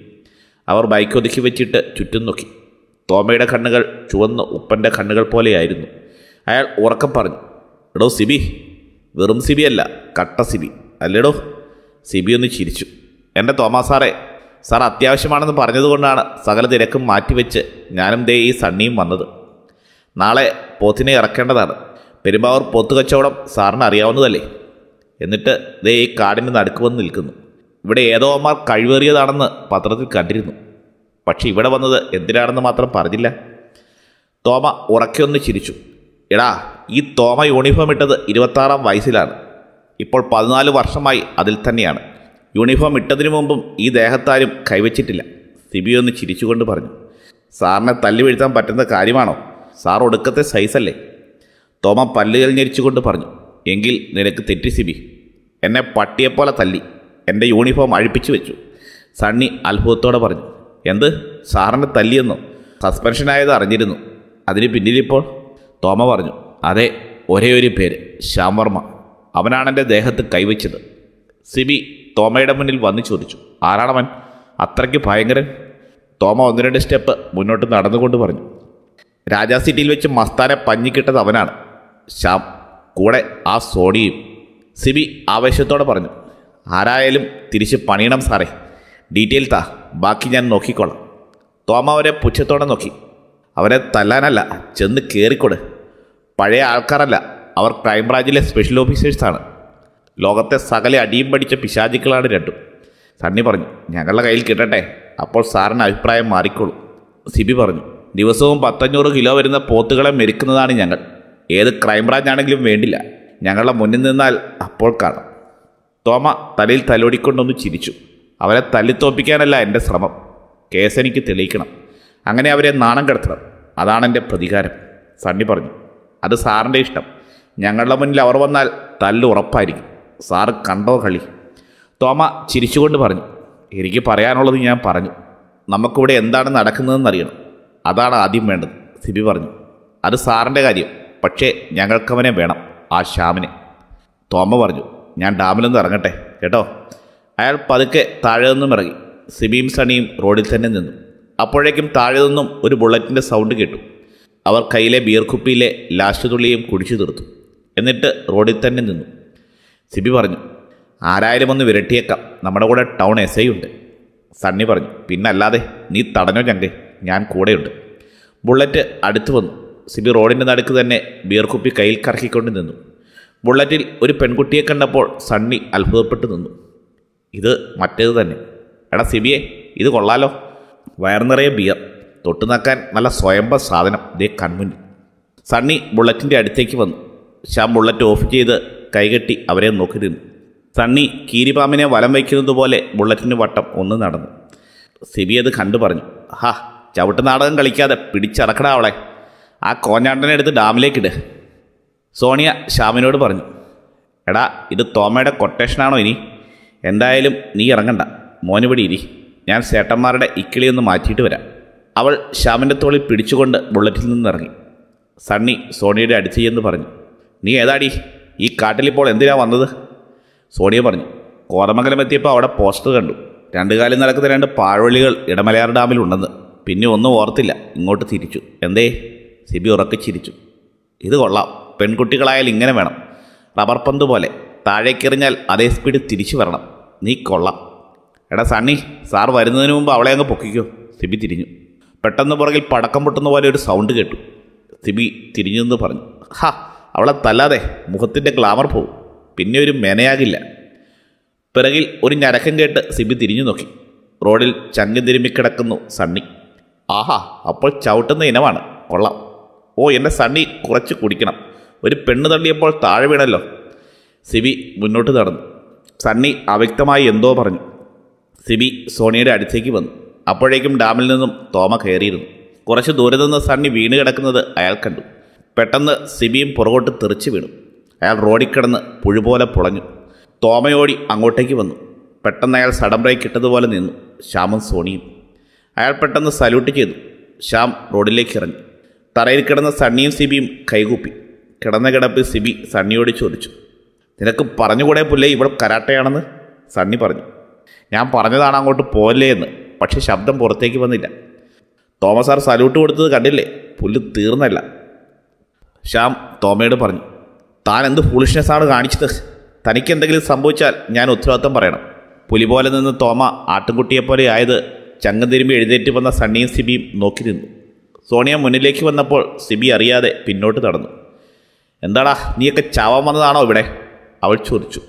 അവർ ബൈക്ക് ഒതുക്കി വെച്ചിട്ട് ചുറ്റും നോക്കി. തോമയുടെ കണ്ണുകൾ ചുവന്ന ഉപ്പന്റെ കണ്ണുകൾ പോലെയായിരുന്നു. അയാൾ ഉറക്കം പറഞ്ഞു എടോ സിബി വെറും സിബി അല്ല കട്ട സിബി അല്ലേടോ? സിബി ഒന്ന് ചിരിച്ചു. എന്റെ തോമാ സാറേ സാർ അത്യാവശ്യമാണെന്ന് പറഞ്ഞതുകൊണ്ടാണ് സകല തിരക്കും മാറ്റിവെച്ച് ഞാനും ദേ ഈ സണ്ണിയും വന്നത്. നാളെ പോത്തിനെ ഇറക്കേണ്ടതാണ്. പെരുമ്പാവൂർ പോത്ത് കച്ചവടം സാറിന് അറിയാവുന്നതല്ലേ? എന്നിട്ട് ദേ ഈ കാടിന്റെ നടുക്ക് വന്ന് നിൽക്കുന്നു. ഇവിടെ ഏതോ അമ്മമാർ കഴിവേറിയതാണെന്ന് പത്രത്തിൽ കണ്ടിരുന്നു. പക്ഷെ ഇവിടെ വന്നത് എന്തിനാണെന്ന് മാത്രം പറഞ്ഞില്ല. തോമ ഉറക്കെയൊന്ന് ചിരിച്ചു. എടാ ഈ തോമ യൂണിഫോം ഇട്ടത് ഇരുപത്താറാം വയസ്സിലാണ്. ഇപ്പോൾ പതിനാല് വർഷമായി അതിൽ തന്നെയാണ്. യൂണിഫോം ഇട്ടതിനു മുമ്പും ഈ ദേഹത്താരും കൈവച്ചിട്ടില്ല. സിബി ഒന്ന് ചിരിച്ചുകൊണ്ട് പറഞ്ഞു. സാറിനെ തല്ലി വീഴ്ത്താൻ പറ്റുന്ന കാര്യമാണോ? സാർ ഒടുക്കത്തെ സൈസല്ലേ തോമ പല്ലുകൾ ഞെരിച്ചുകൊണ്ട് പറഞ്ഞു. എങ്കിൽ നിനക്ക് തെറ്റി സിബി. എന്നെ പട്ടിയെപ്പോലെ തല്ലി. എന്റെ യൂണിഫോം അഴിപ്പിച്ചു വെച്ചു. സണ്ണി അത്ഭുതത്തോടെ പറഞ്ഞു. എന്ത്? സാറിനെ തല്ലിയെന്നോ? സസ്പെൻഷനായത് അറിഞ്ഞിരുന്നു. അതിന് പിന്നിലിപ്പോൾ തോമ പറഞ്ഞു. അതെ ഒരേ ഒരു പേര് അവനാണ് എന്റെ ദേഹത്ത് കൈവച്ചത്. സിബി തോമയുടെ മുന്നിൽ വന്നു ചോദിച്ചു. ആരാണവൻ അത്രയ്ക്ക് ഭയങ്കരൻ? തോമ ഒന്ന് രണ്ട് സ്റ്റെപ്പ് മുന്നോട്ട് നടന്നുകൊണ്ട് പറഞ്ഞു. രാജാ സിറ്റിയിൽ വെച്ച് മസ്താനെ പഞ്ഞിക്കിട്ടത് അവനാണ്. ശ്യാം കൂടെ ആ സോണിയും. സിബി ആവേശത്തോടെ പറഞ്ഞു. ആരായാലും തിരിച്ച് പണിയണം സാറേ. ഡീറ്റെയിൽ താ. ബാക്കി ഞാൻ നോക്കിക്കോളാം. തോമ അവരെ പുച്ഛത്തോടെ നോക്കി. അവരെ തല്ലാനല്ല ചെന്ന് കയറിക്കൊട് പഴയ ആൾക്കാരല്ല അവർ ക്രൈംബ്രാഞ്ചിലെ സ്പെഷ്യൽ ഓഫീസേഴ്സാണ് ലോകത്തെ സകല അടിയും പഠിച്ച പിശാചിക്കളാണ് രണ്ടും. സണ്ണി പറഞ്ഞു ഞങ്ങളുടെ കയ്യിൽ കിട്ടട്ടെ. അപ്പോൾ സാറിന് അഭിപ്രായം മാറിക്കോളും. സിബി പറഞ്ഞു ദിവസവും പത്തഞ്ഞൂറ് കിലോ വരുന്ന പോത്തുകളെ മെരുക്കുന്നതാണ് ഞങ്ങൾ. ഏത് ക്രൈംബ്രാഞ്ച് ആണെങ്കിലും വേണ്ടില്ല. ഞങ്ങളുടെ മുന്നിൽ നിന്നാൽ അപ്പോൾ കാണാം. തോമ തലയിൽ തലോടിക്കൊണ്ടൊന്ന് ചിരിച്ചു. അവരെ തല്ലിത്തോപ്പിക്കാനല്ല എന്റെ ശ്രമം. കേസ് എനിക്ക് തെളിയിക്കണം. അങ്ങനെ അവരെ നാണം കെടുത്തണം. അതാണ് എന്റെ പ്രതികാരം. സണ്ണി പറഞ്ഞു അത് സാറിന്റെ ഇഷ്ടം. ഞങ്ങളുടെ മുന്നിൽ അവർ വന്നാൽ തല്ല് ഉറപ്പായിരിക്കും. സാർ കണ്ടോ കളി? തോമ ചിരിച്ചുകൊണ്ട് പറഞ്ഞു എനിക്ക് പറയാനുള്ളത് ഞാൻ പറഞ്ഞു. നമുക്കിവിടെ എന്താണ് നടക്കുന്നതെന്ന് അറിയണം അതാണ് ആദ്യം വേണ്ടത് സിബി പറഞ്ഞു. അത് സാറിന്റെ കാര്യം. പക്ഷേ ഞങ്ങൾക്കവനെ വേണം ആ ശ്യാമിനെ. തോമ പറഞ്ഞു ഞാൻ ഡാമിലൊന്ന് ഇറങ്ങട്ടെ കേട്ടോ? അയാൾ പതുക്കെ താഴെ നിന്നും ഇറങ്ങി. സിബിയും സണിയും റോഡിൽ തന്നെ നിന്നു. അപ്പോഴേക്കും താഴെ നിന്നും ഒരു ബുള്ളറ്റിന്റെ സൗണ്ട് കേട്ടു. അവർ കയ്യിലെ ബിയർ കുപ്പിയിലെ ലാസ്റ്റ് തുള്ളിയും കുടിച്ചു തീർത്തു. എന്നിട്ട് റോഡിൽ തന്നെ നിന്നു. സിബി പറഞ്ഞു ആരായാലും ഒന്ന് വിരട്ടിയേക്കാം. നമ്മുടെ കൂടെ ടൗൺ എസ് ഐ ഉണ്ട്. സണ്ണി പറഞ്ഞു പിന്നല്ലാതെ നീ തടഞ്ഞോ ഞങ്ങൾ ഞാൻ കൂടെയുണ്ട്. ബുള്ളറ്റ് അടുത്തു വന്നു. സിബി റോഡിന്റെ നടുക്ക് തന്നെ ബിയർ കുപ്പി കയ്യിൽ കറക്കിക്കൊണ്ട് നിന്നു. ബുള്ളറ്റിൽ ഒരു പെൺകുട്ടിയെ കണ്ടപ്പോൾ സണ്ണി അത്ഭുതപ്പെട്ടു നിന്നു. ഇത് മറ്റേത് തന്നെ. എടാ സിബിയെ ഇത് കൊള്ളാലോ. വയർ നിറയെ ബിയർ. തൊട്ടു നക്കാൻ നല്ല സ്വയംഭ സാധനം. ദേ കൺമുന്നിൽ. സണ്ണി ബുള്ളറ്റിന്റെ അടുത്തേക്ക് വന്നു. ശ്യാം ബുള്ളറ്റ് ഓഫ് ചെയ്ത് കൈകെട്ടി അവരെ നോക്കി നിന്നു സണ്ണി കീരിപാമ്പിനെ വലം വയ്ക്കുന്നത് പോലെ ബുള്ളറ്റിന് വട്ടം ഒന്ന് നടന്നു. സിബി അത് കണ്ടു പറഞ്ഞു. ഹാ ചവിട്ട് നാടകം കളിക്കാതെ പിടിച്ചടക്കടാ അവളെ. ആ കോഞ്ഞാണ്ടനെ എടുത്ത് ഡാമിലേക്കിട് സോണിയ ശ്യാമിനോട് പറഞ്ഞു. എടാ ഇത് തോമയുടെ കൊട്ടേഷനാണോ ഇനി? എന്തായാലും നീ ഇറങ്ങണ്ട. മോനിവിടെ ഇരി. ഞാൻ സേട്ടന്മാരുടെ ഇക്കിളിയൊന്ന് മാറ്റിയിട്ട് വരാം. അവൾ ശ്യാമിന്റെ തോളിൽ പിടിച്ചുകൊണ്ട് ബുള്ളറ്റിൽ നിന്ന് ഇറങ്ങി. സണ്ണി സോണിയുടെ അടുത്ത് ചെന്ന് പറഞ്ഞു. നീ ഏതാടി? ഈ കാട്ടിലിപ്പോൾ എന്തിനാ വന്നത്? സോണിയ പറഞ്ഞു. കോതമംഗലം എത്തിയപ്പോൾ അവിടെ പോസ്റ്റർ കണ്ടു. രണ്ടു കാലം നടക്കുന്ന രണ്ട് പാഴ്വള്ളികൾ ഇടമലയാർ ഡാമിലുണ്ടെന്ന് പിന്നെ ഒന്നും ഓർത്തില്ല. ഇങ്ങോട്ട് തിരിച്ചു. എന്തേ? സിബി ഉറക്കി ചിരിച്ചു. ഇത് കൊള്ളാം. പെൺകുട്ടികളായാൽ ഇങ്ങനെ വേണം. റബ്ബർ പന്ത് പോലെ. താഴേക്കെറിഞ്ഞാൽ അതേ സ്പീഡ് തിരിച്ചു വരണം. നീ കൊള്ളാം. എടാ സണ്ണി സാർ വരുന്നതിന് മുമ്പ് അവളെ അങ്ങ് പൊക്കിക്കോ. സിബി തിരിഞ്ഞു. പെട്ടെന്ന് പുറകിൽ പടക്കം പൊട്ടുന്ന പോലെ ഒരു സൗണ്ട് കേട്ടു. സിബി തിരിഞ്ഞു എന്ന് പറഞ്ഞു ഹാ അവളെ തല്ലാതെ മുഖത്തിന്റെ ഗ്ലാമർ പോകും പിന്നെ ഒരു മെനയാകില്ല. പിറകിൽ ഒരു ഞരക്കം കേട്ട് സിബി തിരിഞ്ഞു നോക്കി. റോഡിൽ ചങ്ങി തിരുമ്മിക്കിടക്കുന്നു സണ്ണി. ആഹാ അപ്പോൾ ചവിട്ടുന്ന ഇനമാണ്. കൊള്ളാം. ഓ എന്റെ സണ്ണി കുറച്ച് കുടിക്കണം. ഒരു പെണ്ണ് തള്ളിയപ്പോൾ താഴെ വീണല്ലോ. സിബി മുന്നോട്ട് നടന്നു. സണ്ണി അവ്യക്തമായി എന്തോ പറഞ്ഞു. സിബി സോണിയുടെ അടുത്തേക്ക് വന്നു. അപ്പോഴേക്കും ഡാമിൽ നിന്നും തോമ കയറിയിരുന്നു. കുറച്ച് ദൂരെ നിന്ന് സണ്ണി വീണ് കിടക്കുന്നത് അയാൾ കണ്ടു. പെട്ടെന്ന് സിബിയും പുറകോട്ട് തെറിച്ചു വീണു. അയാൾ റോഡിൽ കിടന്ന് പുഴുപോലെ പുളഞ്ഞു. തോമയോടി അങ്ങോട്ടേക്ക് വന്നു. പെട്ടെന്ന് അയാൾ സഡൻ ബ്രേക്ക് നിന്നു. ശ്യാമും സോണിയും. അയാൾ പെട്ടെന്ന് സല്യൂട്ട് ചെയ്തു. ശ്യാം റോഡിലേക്ക് ഇറങ്ങി. തറയിൽ കിടന്ന സണ്ണിയും സിബിയും കൈകൂപ്പി. കിടന്ന കിടപ്പ് സിബി സണ്ണിയോട് ചോദിച്ചു. നിനക്ക് പറഞ്ഞുകൂടെ പുല്ലേ? ഇവിടെ കരാട്ടയാണെന്ന്? സണ്ണി പറഞ്ഞു. ഞാൻ പറഞ്ഞതാണ് അങ്ങോട്ട് പോലേ എന്ന്. പക്ഷെ ശബ്ദം പുറത്തേക്ക് വന്നില്ല. തോമസ് സാർ സല്യൂട്ട് കൊടുത്തത് കണ്ടില്ലേ? പുല്ല് തീർന്നല്ല. ശ്യാം തോമയോട് പറഞ്ഞു താൻ എന്ത് ഫുളിഷ്നെസ്സാണ് കാണിച്ചത്? തനിക്ക് എന്തെങ്കിലും സംഭവിച്ചാൽ ഞാൻ ഉത്തരവാദിത്തം പറയണം. പുലി പോലെ നിന്ന് തോമ ആട്ടുംകുട്ടിയെപ്പോലെ ആയത് ചങ്ങം തിരുമ്പി എഴുന്നേറ്റ് വന്ന സണ്ണിയും സിബിയും നോക്കി നിന്നു. സോണിയ മുന്നിലേക്ക് വന്നപ്പോൾ സിബി അറിയാതെ പിന്നോട്ട് നടന്നു. എന്താടാ നീയൊക്കെ ചാവാൻ വന്നതാണോ ഇവിടെ? അവൾ ചോദിച്ചു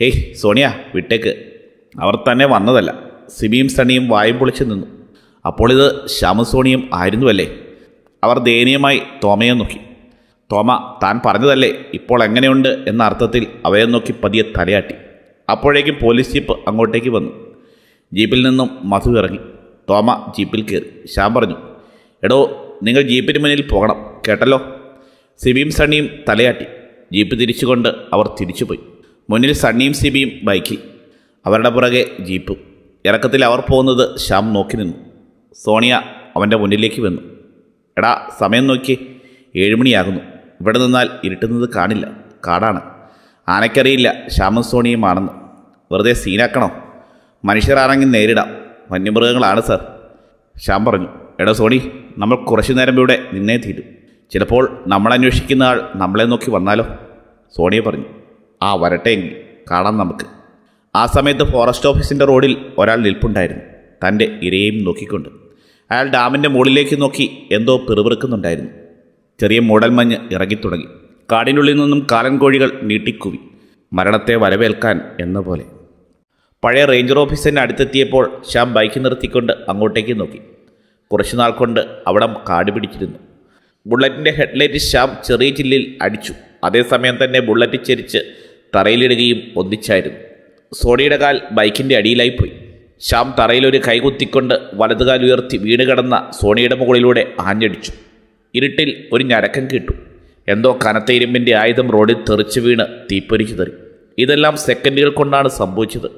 ഹേയ് സോണിയ വിട്ടേക്ക്. അവർ തന്നെ വന്നതല്ല. സിമിയും സണിയും വായും പൊളിച്ച് നിന്നു. അപ്പോൾ ഇത് ശ്യാമസോണിയും ആയിരുന്നുവല്ലേ? അവർ ദയനീയമായി തോമയെ നോക്കി. തോമ താൻ പറഞ്ഞതല്ലേ? ഇപ്പോൾ എങ്ങനെയുണ്ട്? എന്ന അർത്ഥത്തിൽ അവയെ നോക്കി പതിയെ തലയാട്ടി. അപ്പോഴേക്കും പോലീസ് ജീപ്പ് അങ്ങോട്ടേക്ക് വന്നു. ജീപ്പിൽ നിന്നും മധു ഇറങ്ങി. തോമ ജീപ്പിൽ കയറി. ശ്യാം പറഞ്ഞു എടോ നിങ്ങൾ ജീപ്പിന് മുന്നിൽ പോകണം. കേട്ടല്ലോ? സിബിയും സണിയും തലയാട്ടി. ജീപ്പ് തിരിച്ചുകൊണ്ട് അവർ തിരിച്ചുപോയി. മുന്നിൽ സണ്ണിയും സിബിയും ബൈക്കിൽ. അവരുടെ പുറകെ ജീപ്പ്. ഇറക്കത്തിൽ അവർ പോകുന്നത് ശ്യാം നോക്കി നിന്നു. സോണിയ അവന്റെ മുന്നിലേക്ക് വന്നു. എടാ സമയം നോക്കി. ഏഴുമണിയാകുന്നു. ഇവിടെ നിന്നാൽ ഇരുട്ടുന്നത് കാണില്ല. കാടാണ്. ആനയ്ക്കറിയില്ല ശ്യാമും സോണിയുമാണെന്ന് വെറുതെ സീനാക്കണോ? മനുഷ്യരാണെങ്കിൽ നേരിടാം. വന്യമൃഗങ്ങളാണ് സർ. ശ്യാം പറഞ്ഞു. എടാ സോണി നമ്മൾ കുറച്ചു നേരം ഇവിടെ നിന്നേ തീരും. ചിലപ്പോൾ നമ്മൾ അന്വേഷിക്കുന്ന ആൾ നമ്മളെ നോക്കി വന്നാലോ? സോണിയ പറഞ്ഞു ആ വരട്ടെ എങ്കിൽ. കാണാം നമുക്ക്. ആ സമയത്ത് ഫോറസ്റ്റ് ഓഫീസിന്റെ റോഡിൽ ഒരാൾ നിൽപ്പുണ്ടായിരുന്നു. തന്റെ ഇരയെയും നോക്കിക്കൊണ്ട്. അയാൾ ഡാമിന്റെ മുകളിലേക്ക് നോക്കി എന്തോ പിറുപിറുക്കുന്നുണ്ടായിരുന്നു. ചെറിയ മൂടൽമഞ്ഞ് ഇറങ്ങിത്തുടങ്ങി. കാടിനുള്ളിൽ നിന്നും കാലൻ കോഴികൾ നീട്ടിക്കുവി. മരണത്തെ വരവേൽക്കാൻ എന്ന പോലെ. പഴയ റേഞ്ചർ ഓഫീസിന്റെ അടുത്തെത്തിയപ്പോൾ ശ്യാം ബൈക്ക് നിർത്തിക്കൊണ്ട് അങ്ങോട്ടേക്ക് നോക്കി. കുറച്ചുനാൾ കൊണ്ട് അവിടെ കാട് പിടിച്ചിരുന്നു. ബുള്ളറ്റിന്റെ ഹെഡ്ലൈറ്റ് ശ്യാം ചെറിയ ചില്ലിൽ അടിച്ചു. അതേസമയം തന്നെ ബുള്ളറ്റ് ചെരിച്ച് തറയിലിടുകയും ഒന്നിച്ചായിരുന്നു സോണിയുടെ കാൽ ബൈക്കിന്റെ അടിയിലായിപ്പോയി ശ്യാം തറയിലൊരു കൈകുത്തിക്കൊണ്ട് വലതുകാൽ ഉയർത്തി വീണ് കിടന്ന സോണിയുടെ മുകളിലൂടെ ആഞ്ഞടിച്ചു. ഇരുട്ടിൽ ഒരു ഞരക്കം കിട്ടു. എന്തോ കനത്ത ഇരുമ്പിന്റെ ആയുധം റോഡിൽ തെറിച്ച് വീണ് തീപ്പൊരിച്ചു തെറി. ഇതെല്ലാം സെക്കൻഡുകൾ കൊണ്ടാണ് സംഭവിച്ചത്.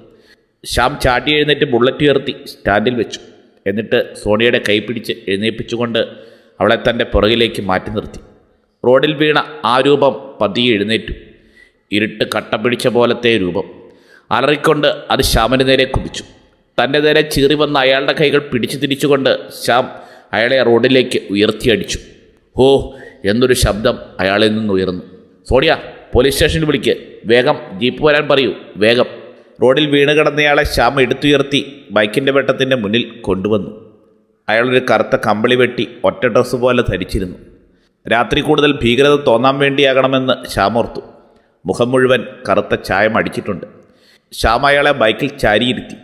ശ്യാം ചാട്ടി എഴുന്നേറ്റ് ബുള്ളറ്റ് ഉയർത്തി സ്റ്റാൻഡിൽ വെച്ചു. എന്നിട്ട് സോണിയുടെ കൈ പിടിച്ച് എഴുന്നേൽപ്പിച്ചുകൊണ്ട് അവളെ തന്റെ പുറകിലേക്ക് മാറ്റി നിർത്തി. റോഡിൽ വീണ ആ രൂപം പതിയെ എഴുന്നേറ്റു. ഇരുട്ട് കട്ട പിടിച്ച പോലത്തെ രൂപം. അലറിക്കൊണ്ട് അത് ശ്യാമിന് നേരെ കുതിച്ചു. തന്റെ നേരെ ചീറി വന്ന അയാളുടെ കൈകൾ പിടിച്ചു തിരിച്ചുകൊണ്ട് ശ്യാം അയാളെ റോഡിലേക്ക് ഉയർത്തിയടിച്ചു ഹോ എന്നൊരു ശബ്ദം അയാളിൽ നിന്ന് ഉയർന്നു. സോണിയ പോലീസ് സ്റ്റേഷനിൽ വിളിക്ക്. വേഗം ജീപ്പ് വരാൻ പറയൂ. വേഗം. റോഡിൽ വീണ് കിടന്നയാളെ ശ്യാം എടുത്തുയർത്തി ബൈക്കിന്റെ വെട്ടത്തിന്റെ മുന്നിൽ കൊണ്ടുവന്നു. അയാളൊരു കറുത്ത കമ്പിളി വെട്ടി ഒറ്റ ഡ്രസ്സ് പോലെ ധരിച്ചിരുന്നു. രാത്രി കൂടുതൽ ഭീകരത തോന്നാൻ വേണ്ടിയാകണമെന്ന് ശ്യാമോർത്തു മുഖം മുഴുവൻ കറുത്ത ചായം അടിച്ചിട്ടുണ്ട്. ശ്യാം അയാളെ ബൈക്കിൽ ചാരിയിരുത്തി.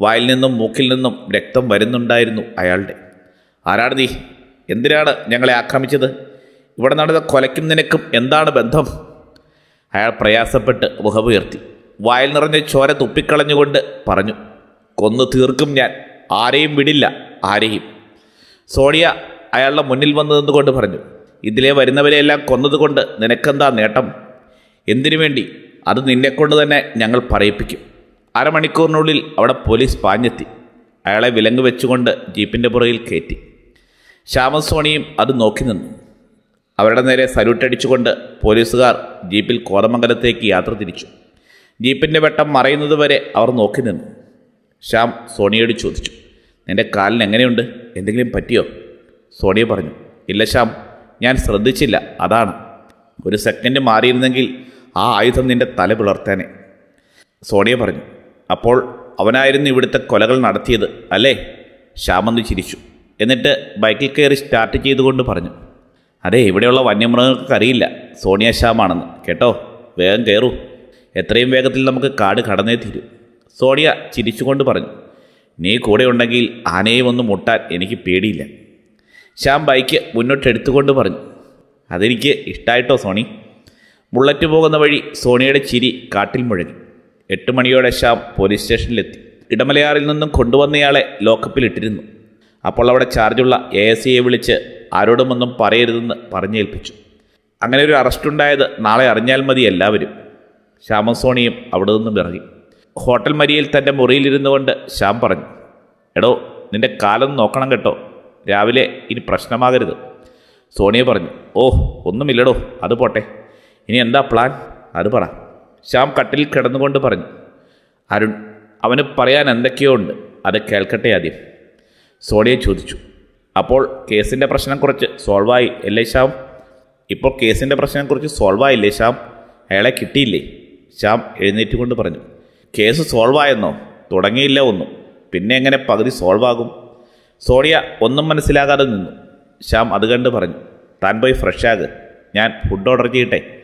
വായിൽ നിന്നും മൂക്കിൽ നിന്നും രക്തം വരുന്നുണ്ടായിരുന്നു അയാളുടെ. ആരാണ് നീ? എന്തിനാണ് ഞങ്ങളെ ആക്രമിച്ചത്? ഇവിടെ നടന്ന കൊലയ്ക്കും നിനക്കും എന്താണ് ബന്ധം? അയാൾ പ്രയാസപ്പെട്ട് മുഖമുയർത്തി. വായിൽ നിറഞ്ഞ ചോര തുപ്പിക്കളഞ്ഞുകൊണ്ട് പറഞ്ഞു കൊന്നു തീർക്കും ഞാൻ. ആരെയും വിടില്ല. ആരെയും. സോണിയ അയാളുടെ മുന്നിൽ വന്നു പറഞ്ഞു ഇതിലെ വരുന്നവരെയെല്ലാം കൊന്നതുകൊണ്ട് നിനക്കെന്താ നേട്ടം? എന്തിനു വേണ്ടി? അത് നിന്നെക്കൊണ്ട് തന്നെ ഞങ്ങൾ പറയിപ്പിക്കും. അരമണിക്കൂറിനുള്ളിൽ അവിടെ പോലീസ് പാഞ്ഞെത്തി. അയാളെ വിലങ്ങ് വെച്ചുകൊണ്ട് ജീപ്പിന്റെ പുറകിൽ കയറ്റി. ശ്യാമസോണിയും അത് നോക്കി നിന്നു. അവരുടെ നേരെ സല്യൂട്ട് അടിച്ചുകൊണ്ട് പോലീസുകാർ ജീപ്പിൽ കോതമംഗലത്തേക്ക് യാത്ര തിരിച്ചു. ജീപ്പിന്റെ വെട്ടം മറയുന്നത് വരെ അവർ നോക്കി നിന്നു. ശ്യാം സോണിയോട് ചോദിച്ചു നിന്റെ കാലിന് എങ്ങനെയുണ്ട്? എന്തെങ്കിലും പറ്റിയോ? സോണിയ പറഞ്ഞു ഇല്ല ശ്യാം ഞാൻ ശ്രദ്ധിച്ചില്ല അതാണ്. ഒരു സെക്കൻഡ് മാറിയിരുന്നെങ്കിൽ ആ ആയുധം നിന്റെ തല പിളർത്തേനെ. സോണിയ പറഞ്ഞു അപ്പോൾ അവനായിരുന്നു ഇവിടുത്തെ കൊലകൾ നടത്തിയത് അല്ലേ? ശ്യാമെന്ന് ചിരിച്ചു എന്നിട്ട് ബൈക്കിൽ കയറി സ്റ്റാർട്ട് ചെയ്തുകൊണ്ട് പറഞ്ഞു അതെ ഇവിടെയുള്ള വന്യമൃഗങ്ങൾക്ക് അറിയില്ല സോണിയ ശ്യാമാണെന്ന്. കേട്ടോ വേഗം കയറൂ. എത്രയും വേഗത്തിൽ നമുക്ക് കാട് കടന്നേ തീരൂ. സോണിയ ചിരിച്ചുകൊണ്ട് പറഞ്ഞു നീ കൂടെ ഉണ്ടെങ്കിൽ ആനയെ ഒന്ന് മുട്ടാൻ എനിക്ക് പേടിയില്ല. ശ്യാം ബൈക്ക് മുന്നോട്ട് എടുത്തുകൊണ്ട് പറഞ്ഞു അതെനിക്ക് ഇഷ്ടായിട്ടോ സോണി? ബുള്ളറ്റ് പോകുന്ന വഴി സോണിയുടെ ചിരി കാട്ടിൽ മുഴങ്ങി. എട്ട് മണിയോടെ ശ്യാം പോലീസ് സ്റ്റേഷനിലെത്തി. ഇടമലയാറിൽ നിന്നും കൊണ്ടുവന്നയാളെ ലോക്കപ്പിൽ ഇട്ടിരുന്നു. അപ്പോൾ അവിടെ ചാർജുള്ള എ എസ് സിയെ വിളിച്ച് ആരോടുമൊന്നും പറയരുതെന്ന് പറഞ്ഞേൽപ്പിച്ചു. അങ്ങനെ ഒരു അറസ്റ്റ് ഉണ്ടായത് നാളെ അറിഞ്ഞാൽ മതി എല്ലാവരും. ശ്യാമസോണിയും അവിടെ നിന്നും ഇറങ്ങി. ഹോട്ടൽ മരിയയിൽ തന്റെ മുറിയിലിരുന്നു കൊണ്ട് ശ്യാം പറഞ്ഞു എടോ നിന്റെ കാലം നോക്കണം കേട്ടോ. രാവിലെ ഇനി പ്രശ്നമാകരുത്. സോണിയ പറഞ്ഞു ഓ ഒന്നുമില്ലടോ അത് പോട്ടെ. ഇനി എന്താ പ്ലാൻ? അത് പറ. ശ്യാം കട്ടിൽ കിടന്നുകൊണ്ട് പറഞ്ഞു അരുൺ അവന് പറയാൻ എന്തൊക്കെയോ ഉണ്ട്. അത് കേൾക്കട്ടെ ആദ്യം. സോണിയ ചോദിച്ചു അപ്പോൾ കേസിന്റെ പ്രശ്നം കുറച്ച് സോൾവായി അല്ലേ ശ്യാം? ഇപ്പോൾ കേസിന്റെ പ്രശ്നം കുറച്ച് സോൾവായില്ലേ ശ്യാം? അയാളെ കിട്ടിയില്ലേ? ശ്യാം എഴുന്നേറ്റുകൊണ്ട് പറഞ്ഞു കേസ് സോൾവായെന്നോ തുടങ്ങിയില്ല ഒന്നും. പിന്നെ എങ്ങനെ പകുതി സോൾവാകും? സോണിയ ഒന്നും മനസ്സിലാകാതെ നിന്നു. ശ്യാം അത് കണ്ട് പറഞ്ഞു താൻ പോയി ഫ്രഷാക് ഞാൻ ഫുഡ് ഓർഡർ ചെയ്യട്ടെ.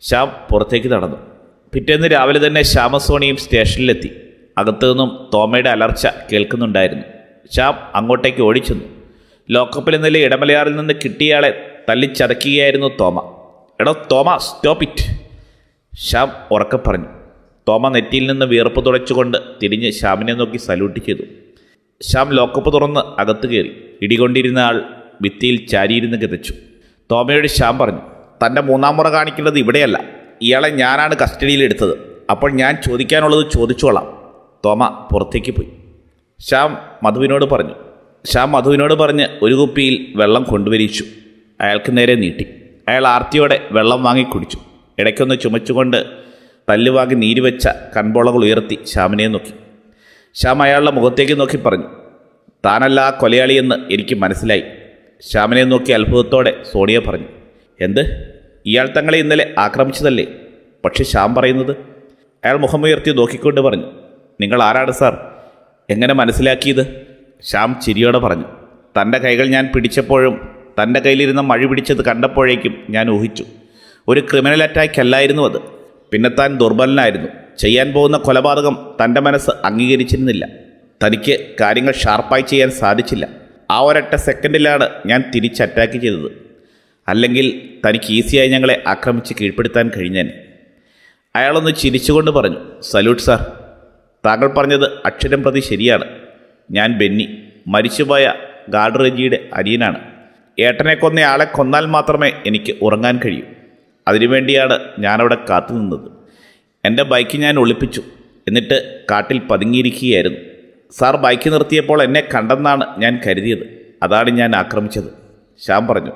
ശ്യാം പുറത്തേക്ക് നടന്നു. പിറ്റേന്ന് രാവിലെ തന്നെ ശ്യാമസോണിയും സ്റ്റേഷനിലെത്തി. അകത്തു നിന്നും തോമയുടെ അലർച്ച കേൾക്കുന്നുണ്ടായിരുന്നു. ശ്യാം അങ്ങോട്ടേക്ക് ഓടിച്ചെന്നു. ലോക്കപ്പിൽ നില ഇടമലയാറിൽ നിന്ന് കിട്ടിയയാളെ തല്ലിച്ചതക്കുകയായിരുന്നു തോമ. എടോ തോമ സ്റ്റോപ്പ് ഇറ്റ് ശ്യാം ഉറക്കെ പറഞ്ഞു. തോമ നെറ്റിയിൽ നിന്ന് വിയർപ്പ് തുടച്ചുകൊണ്ട് തിരിഞ്ഞ് ശ്യാമിനെ നോക്കി സല്യൂട്ട് ചെയ്തു. ശ്യാം ലോക്കപ്പ് തുറന്ന് അകത്ത് കയറി. ഇടികൊണ്ടിരുന്ന ആൾ ഭിത്തിയിൽ ചാരിയിരുന്ന് കിതച്ചു. തോമയോട് ശ്യാം പറഞ്ഞു തന്റെ മൂന്നാം മുറ കാണിക്കുന്നത് ഇവിടെയല്ല. ഇയാളെ ഞാനാണ് കസ്റ്റഡിയിലെടുത്തത് അപ്പോൾ ഞാൻ ചോദിക്കാനുള്ളത് ചോദിച്ചോളാം. തോമ പുറത്തേക്ക് പോയി. ശ്യാം മധുവിനോട് പറഞ്ഞു ശ്യാം മധുവിനോട് പറഞ്ഞ് ഒരു കുപ്പിയിൽ വെള്ളം കൊണ്ടുവരിച്ചു. അയാൾക്ക് നേരെ നീട്ടി. അയാൾ ആർത്തിയോടെ വെള്ളം വാങ്ങി കുടിച്ചു. ഇടയ്ക്കൊന്ന് ചുമച്ചുകൊണ്ട് തല്ലുവാങ്ങി നീരുവെച്ച കൺപോളകൾ ഉയർത്തി ശ്യാമിനെ നോക്കി. ശ്യാം അയാളുടെ മുഖത്തേക്ക് നോക്കി പറഞ്ഞു താനല്ല ആ കൊലയാളിയെന്ന് എനിക്ക് മനസ്സിലായി. ശ്യാമിനെ നോക്കി അത്ഭുതത്തോടെ സോണിയ പറഞ്ഞു എന്ത്? ഇയാൾ തങ്ങളെ ഇന്നലെ ആക്രമിച്ചതല്ലേ? പക്ഷെ ശ്യാം പറയുന്നത്? അയാൾ മുഖമുയർത്തി നോക്കിക്കൊണ്ട് പറഞ്ഞു നിങ്ങൾ ആരാണ് സാർ? എങ്ങനെ മനസ്സിലാക്കിയത്? ശ്യാം ചിരിയോടെ പറഞ്ഞു തന്റെ കൈകൾ ഞാൻ പിടിച്ചപ്പോഴും തന്റെ കയ്യിലിരുന്ന മഴ പിടിച്ചത് കണ്ടപ്പോഴേക്കും ഞാൻ ഊഹിച്ചു. ഒരു ക്രിമിനൽ അറ്റാക്ക് അല്ലായിരുന്നു അത്. പിന്നെ താൻ ദുർബലനായിരുന്നു. ചെയ്യാൻ പോകുന്ന കൊലപാതകം തന്റെ മനസ്സ് അംഗീകരിച്ചിരുന്നില്ല. തനിക്ക് കാര്യങ്ങൾ ഷാർപ്പായി ചെയ്യാൻ സാധിച്ചില്ല. ആ ഒരൊറ്റ സെക്കൻഡിലാണ് ഞാൻ തിരിച്ച് അറ്റാക്ക് ചെയ്തത്. അല്ലെങ്കിൽ തനിക്ക് ഈസിയായി ഞങ്ങളെ ആക്രമിച്ച് കീഴ്പ്പെടുത്താൻ കഴിഞ്ഞേനെ. അയാളൊന്ന് ചിരിച്ചുകൊണ്ട് പറഞ്ഞു സല്യൂട്ട് സാർ താങ്കൾ പറഞ്ഞത് അക്ഷരം പ്രതി ശരിയാണ്. ഞാൻ ബെന്നി മരിച്ചുപോയ ഗാർഡ് റെജിയുടെ അരിയനാണ് ഏട്ടനെ കൊന്നയാളെ കൊന്നാൽ മാത്രമേ എനിക്ക് ഉറങ്ങാൻ കഴിയൂ. അതിനുവേണ്ടിയാണ് ഞാനവിടെ കാത്തുനിന്നത് എന്റെ ബൈക്ക് ഞാൻ ഒളിപ്പിച്ചു. എന്നിട്ട് കാട്ടിൽ പതുങ്ങിയിരിക്കുകയായിരുന്നു. സാർ ബൈക്ക് നിർത്തിയപ്പോൾ എന്നെ കണ്ടെന്നാണ് ഞാൻ കരുതിയത്. അതാണ് ഞാൻ ആക്രമിച്ചത്. ശ്യാം പറഞ്ഞു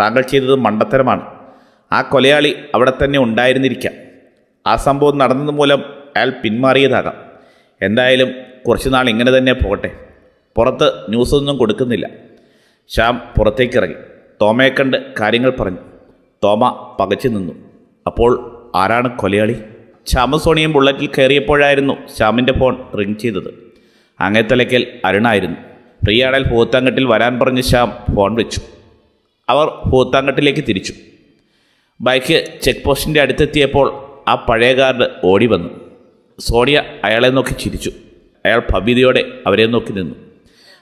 താങ്കൾ ചെയ്തത് മണ്ടത്തരമാണ്. ആ കൊലയാളി അവിടെ തന്നെ ഉണ്ടായിരുന്നിരിക്കാം. ആ സംഭവം നടന്നത് മൂലം അയാൾ പിന്മാറിയതാകാം. എന്തായാലും കുറച്ച് നാൾ ഇങ്ങനെ തന്നെ പോകട്ടെ. പുറത്ത് ന്യൂസൊന്നും കൊടുക്കുന്നില്ല. ശ്യാം പുറത്തേക്കിറങ്ങി. തോമയെ കണ്ട് കാര്യങ്ങൾ പറഞ്ഞു. തോമ പകച്ചു നിന്നു. അപ്പോൾ ആരാണ് കൊലയാളി? ശ്യാമ സോണിയും ബുള്ളറ്റിൽ കയറിയപ്പോഴായിരുന്നു ശ്യാമിന്റെ ഫോൺ റിങ് ചെയ്തത്. അങ്ങേത്തലയ്ക്കൽ അരുണായിരുന്നു. പ്രിയാണൽ ഭൂത്താങ്കട്ടിൽ വരാൻ പറഞ്ഞ് ശ്യാം ഫോൺ വെച്ചു. അവർ ഭൂത്താങ്കട്ടിലേക്ക് തിരിച്ചു. ബൈക്ക് ചെക്ക് പോസ്റ്റിന്റെ അടുത്തെത്തിയപ്പോൾ ആ പഴയ കാർഡ് ഓടി വന്നു. സോണിയ അയാളെ നോക്കി ചിരിച്ചു. അയാൾ ഭവ്യതയോടെ അവരെ നോക്കി നിന്നു.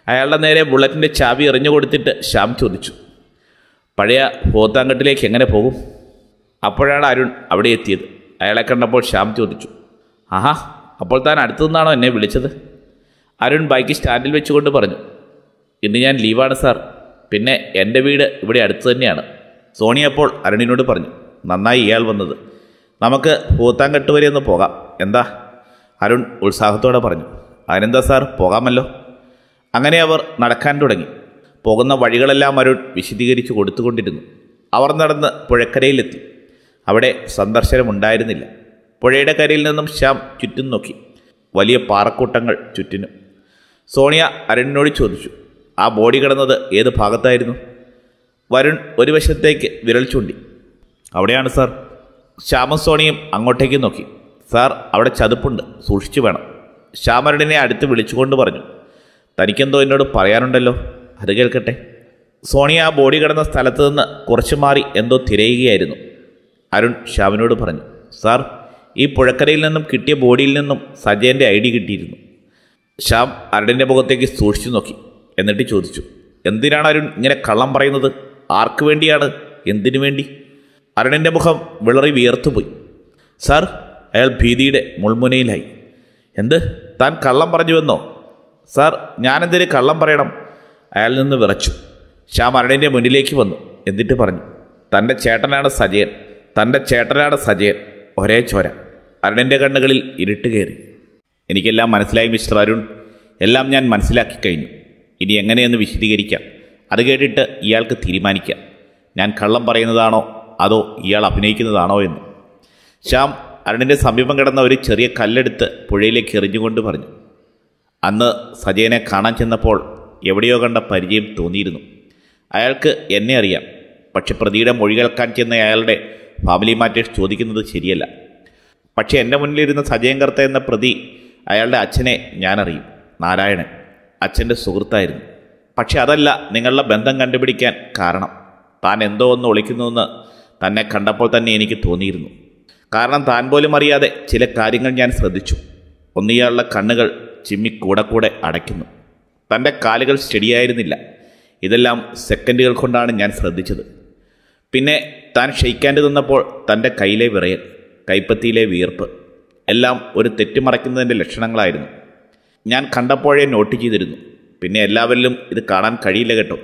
അയാളുടെ നേരെ ബുള്ളറ്റിന്റെ ചാവി എറിഞ്ഞു കൊടുത്തിട്ട് ശ്യാം ചോദിച്ചു. പഴയ പോത്താങ്കട്ടിലേക്ക് എങ്ങനെ പോകും? അപ്പോഴാണ് അരുൺ അവിടെ എത്തിയത്. അയാളെ കണ്ടപ്പോൾ ശ്യാം ചോദിച്ചു ആഹാ അപ്പോൾ താൻ അടുത്തു നിന്നാണോ എന്നെ വിളിച്ചത്? അരുൺ ബൈക്ക് സ്റ്റാൻഡിൽ വെച്ചുകൊണ്ട് പറഞ്ഞു ഇന്ന് ഞാൻ ലീവാണ് സാർ. പിന്നെ എന്റെ വീട് ഇവിടെ അടുത്ത് തന്നെയാണ്. സോണി അപ്പോൾ അരുണിനോട് പറഞ്ഞു നന്നായി ഇയാൾ വന്നത്. നമുക്ക് പൂത്താങ്കട്ട് വരെ ഒന്ന് പോകാം. എന്താ? അരുൺ ഉത്സാഹത്തോടെ പറഞ്ഞു അതിനെന്താ സാർ പോകാമല്ലോ. അങ്ങനെ അവർ നടക്കാൻ തുടങ്ങി. പോകുന്ന വഴികളെല്ലാം അരുൺ വിശദീകരിച്ചു കൊടുത്തുകൊണ്ടിരുന്നു. അവർ നടന്ന് പുഴക്കരയിലെത്തി. അവിടെ സന്ദർശനമുണ്ടായിരുന്നില്ല. പുഴയുടെ കരയിൽ നിന്നും ശ്യാം ചുറ്റും നോക്കി. വലിയ പാറക്കൂട്ടങ്ങൾ ചുറ്റിനും. സോണിയ അരുണിനോട് ചോദിച്ചു ആ ബോഡി കിടന്നത് ഏത് ഭാഗത്തായിരുന്നു? വരുൺ ഒരു വശത്തേക്ക് വിരൽ ചൂണ്ടി. അവിടെയാണ് സാർ. ശ്യാമും സോണിയും അങ്ങോട്ടേക്ക് നോക്കി. സാർ അവിടെ ചതുപ്പുണ്ട്. സൂക്ഷിച്ചു വേണം. ശ്യാമരുണിനെ അടുത്ത് വിളിച്ചുകൊണ്ട് പറഞ്ഞു തനിക്കെന്തോ എന്നോട് പറയാനുണ്ടല്ലോ. അത് കേൾക്കട്ടെ. സോണിയ ബോഡി കിടന്ന സ്ഥലത്ത് നിന്ന് കുറച്ചു മാറി എന്തോ തിരയുകയായിരുന്നു. അരുൺ ശ്യാമിനോട് പറഞ്ഞു സാർ ഈ പുഴക്കരയിൽ നിന്നും കിട്ടിയ ബോഡിയിൽ നിന്നും സജയന്റെ ഐ ഡി കിട്ടിയിരുന്നു. ശ്യാം അരുണിന്റെ മുഖത്തേക്ക് സൂക്ഷിച്ചു നോക്കി. എന്നിട്ട് ചോദിച്ചു എന്തിനാണ് അരുൺ ഇങ്ങനെ കള്ളം പറയുന്നത്? ആർക്കു വേണ്ടിയാണ്? എന്തിനു വേണ്ടി? അരുണിന്റെ മുഖം വിളറി വിയർത്തുപോയി. സാർ അയാൾ ഭീതിയുടെ മുൾമുനയിലായി. എന്ത്? താൻ കള്ളം പറഞ്ഞുവെന്നോ? സാർ ഞാനെന്തിന് കള്ളം പറയണം? അയാൾ നിന്ന് വിറച്ചു. ശ്യാം അരുണിന്റെ മുന്നിലേക്ക് വന്നു. എന്നിട്ട് പറഞ്ഞു തന്റെ ചേട്ടനാണ് സജയൻ. തന്റെ ചേട്ടനാണ് സജയൻ. ഒരേ ചോര. അരുണിന്റെ കണ്ണുകളിൽ ഇരുട്ട് കയറി. എനിക്കെല്ലാം മനസ്സിലായി മിസ്റ്റർ അരുൺ. എല്ലാം ഞാൻ മനസ്സിലാക്കി കഴിഞ്ഞു. ഇനി എങ്ങനെയെന്ന് വിശദീകരിക്കാം. അത് കേട്ടിട്ട് ഇയാൾക്ക് തീരുമാനിക്കാം. ഞാൻ കള്ളം പറയുന്നതാണോ? അതോ ഇയാൾ അഭിനയിക്കുന്നതാണോ എന്ന്. ശ്യാം അരുണിന്റെ സമീപം കിടന്ന ഒരു ചെറിയ കല്ലെടുത്ത് പുഴയിലേക്ക് എറിഞ്ഞുകൊണ്ട് പറഞ്ഞു അന്ന് സജയനെ കാണാൻ ചെന്നപ്പോൾ എവിടെയോ കണ്ട പരിചയം തോന്നിയിരുന്നു. അയാൾക്ക് എന്നെ അറിയാം. പക്ഷെ പ്രതിയുടെ മൊഴി കേൾക്കാൻ ചെന്ന അയാളുടെ ഫാമിലി മാറ്റേഴ്സ് ചോദിക്കുന്നത് ശരിയല്ല. പക്ഷേ എന്റെ മുന്നിലിരുന്ന സജയൻ കർത്ത എന്ന പ്രതി അയാളുടെ അച്ഛനെ ഞാനറിയും. നാരായണൻ. അച്ഛന്റെ സുഹൃത്തായിരുന്നു. പക്ഷെ അതല്ല നിങ്ങളുടെ ബന്ധം കണ്ടുപിടിക്കാൻ കാരണം. താൻ എന്തോ ഒന്ന് ഒളിക്കുന്നുവെന്ന് തന്നെ കണ്ടപ്പോൾ തന്നെ എനിക്ക് തോന്നിയിരുന്നു. കാരണം താൻ പോലും അറിയാതെ ചില കാര്യങ്ങൾ ഞാൻ ശ്രദ്ധിച്ചു. ഒന്നിയാളുടെ കണ്ണുകൾ ചിമ്മി കൂടെ കൂടെ അടയ്ക്കുന്നു. തന്റെ കാലുകൾ സ്റ്റഡിയായിരുന്നില്ല. ഇതെല്ലാം സെക്കൻഡുകൾ കൊണ്ടാണ് ഞാൻ ശ്രദ്ധിച്ചത്. പിന്നെ താൻ ക്ഷയിക്കാണ്ട് നിന്നപ്പോൾ തന്റെ കയ്യിലെ വിറയൽ കൈപ്പത്തിയിലെ വീർപ്പ് എല്ലാം ഒരു തെറ്റുമറയ്ക്കുന്നതിന്റെ ലക്ഷണങ്ങളായിരുന്നു. ഞാൻ കണ്ടപ്പോഴേ നോട്ട് ചെയ്തിരുന്നു. പിന്നെ എല്ലാവരിലും ഇത് കാണാൻ കഴിയില്ല കേട്ടോ.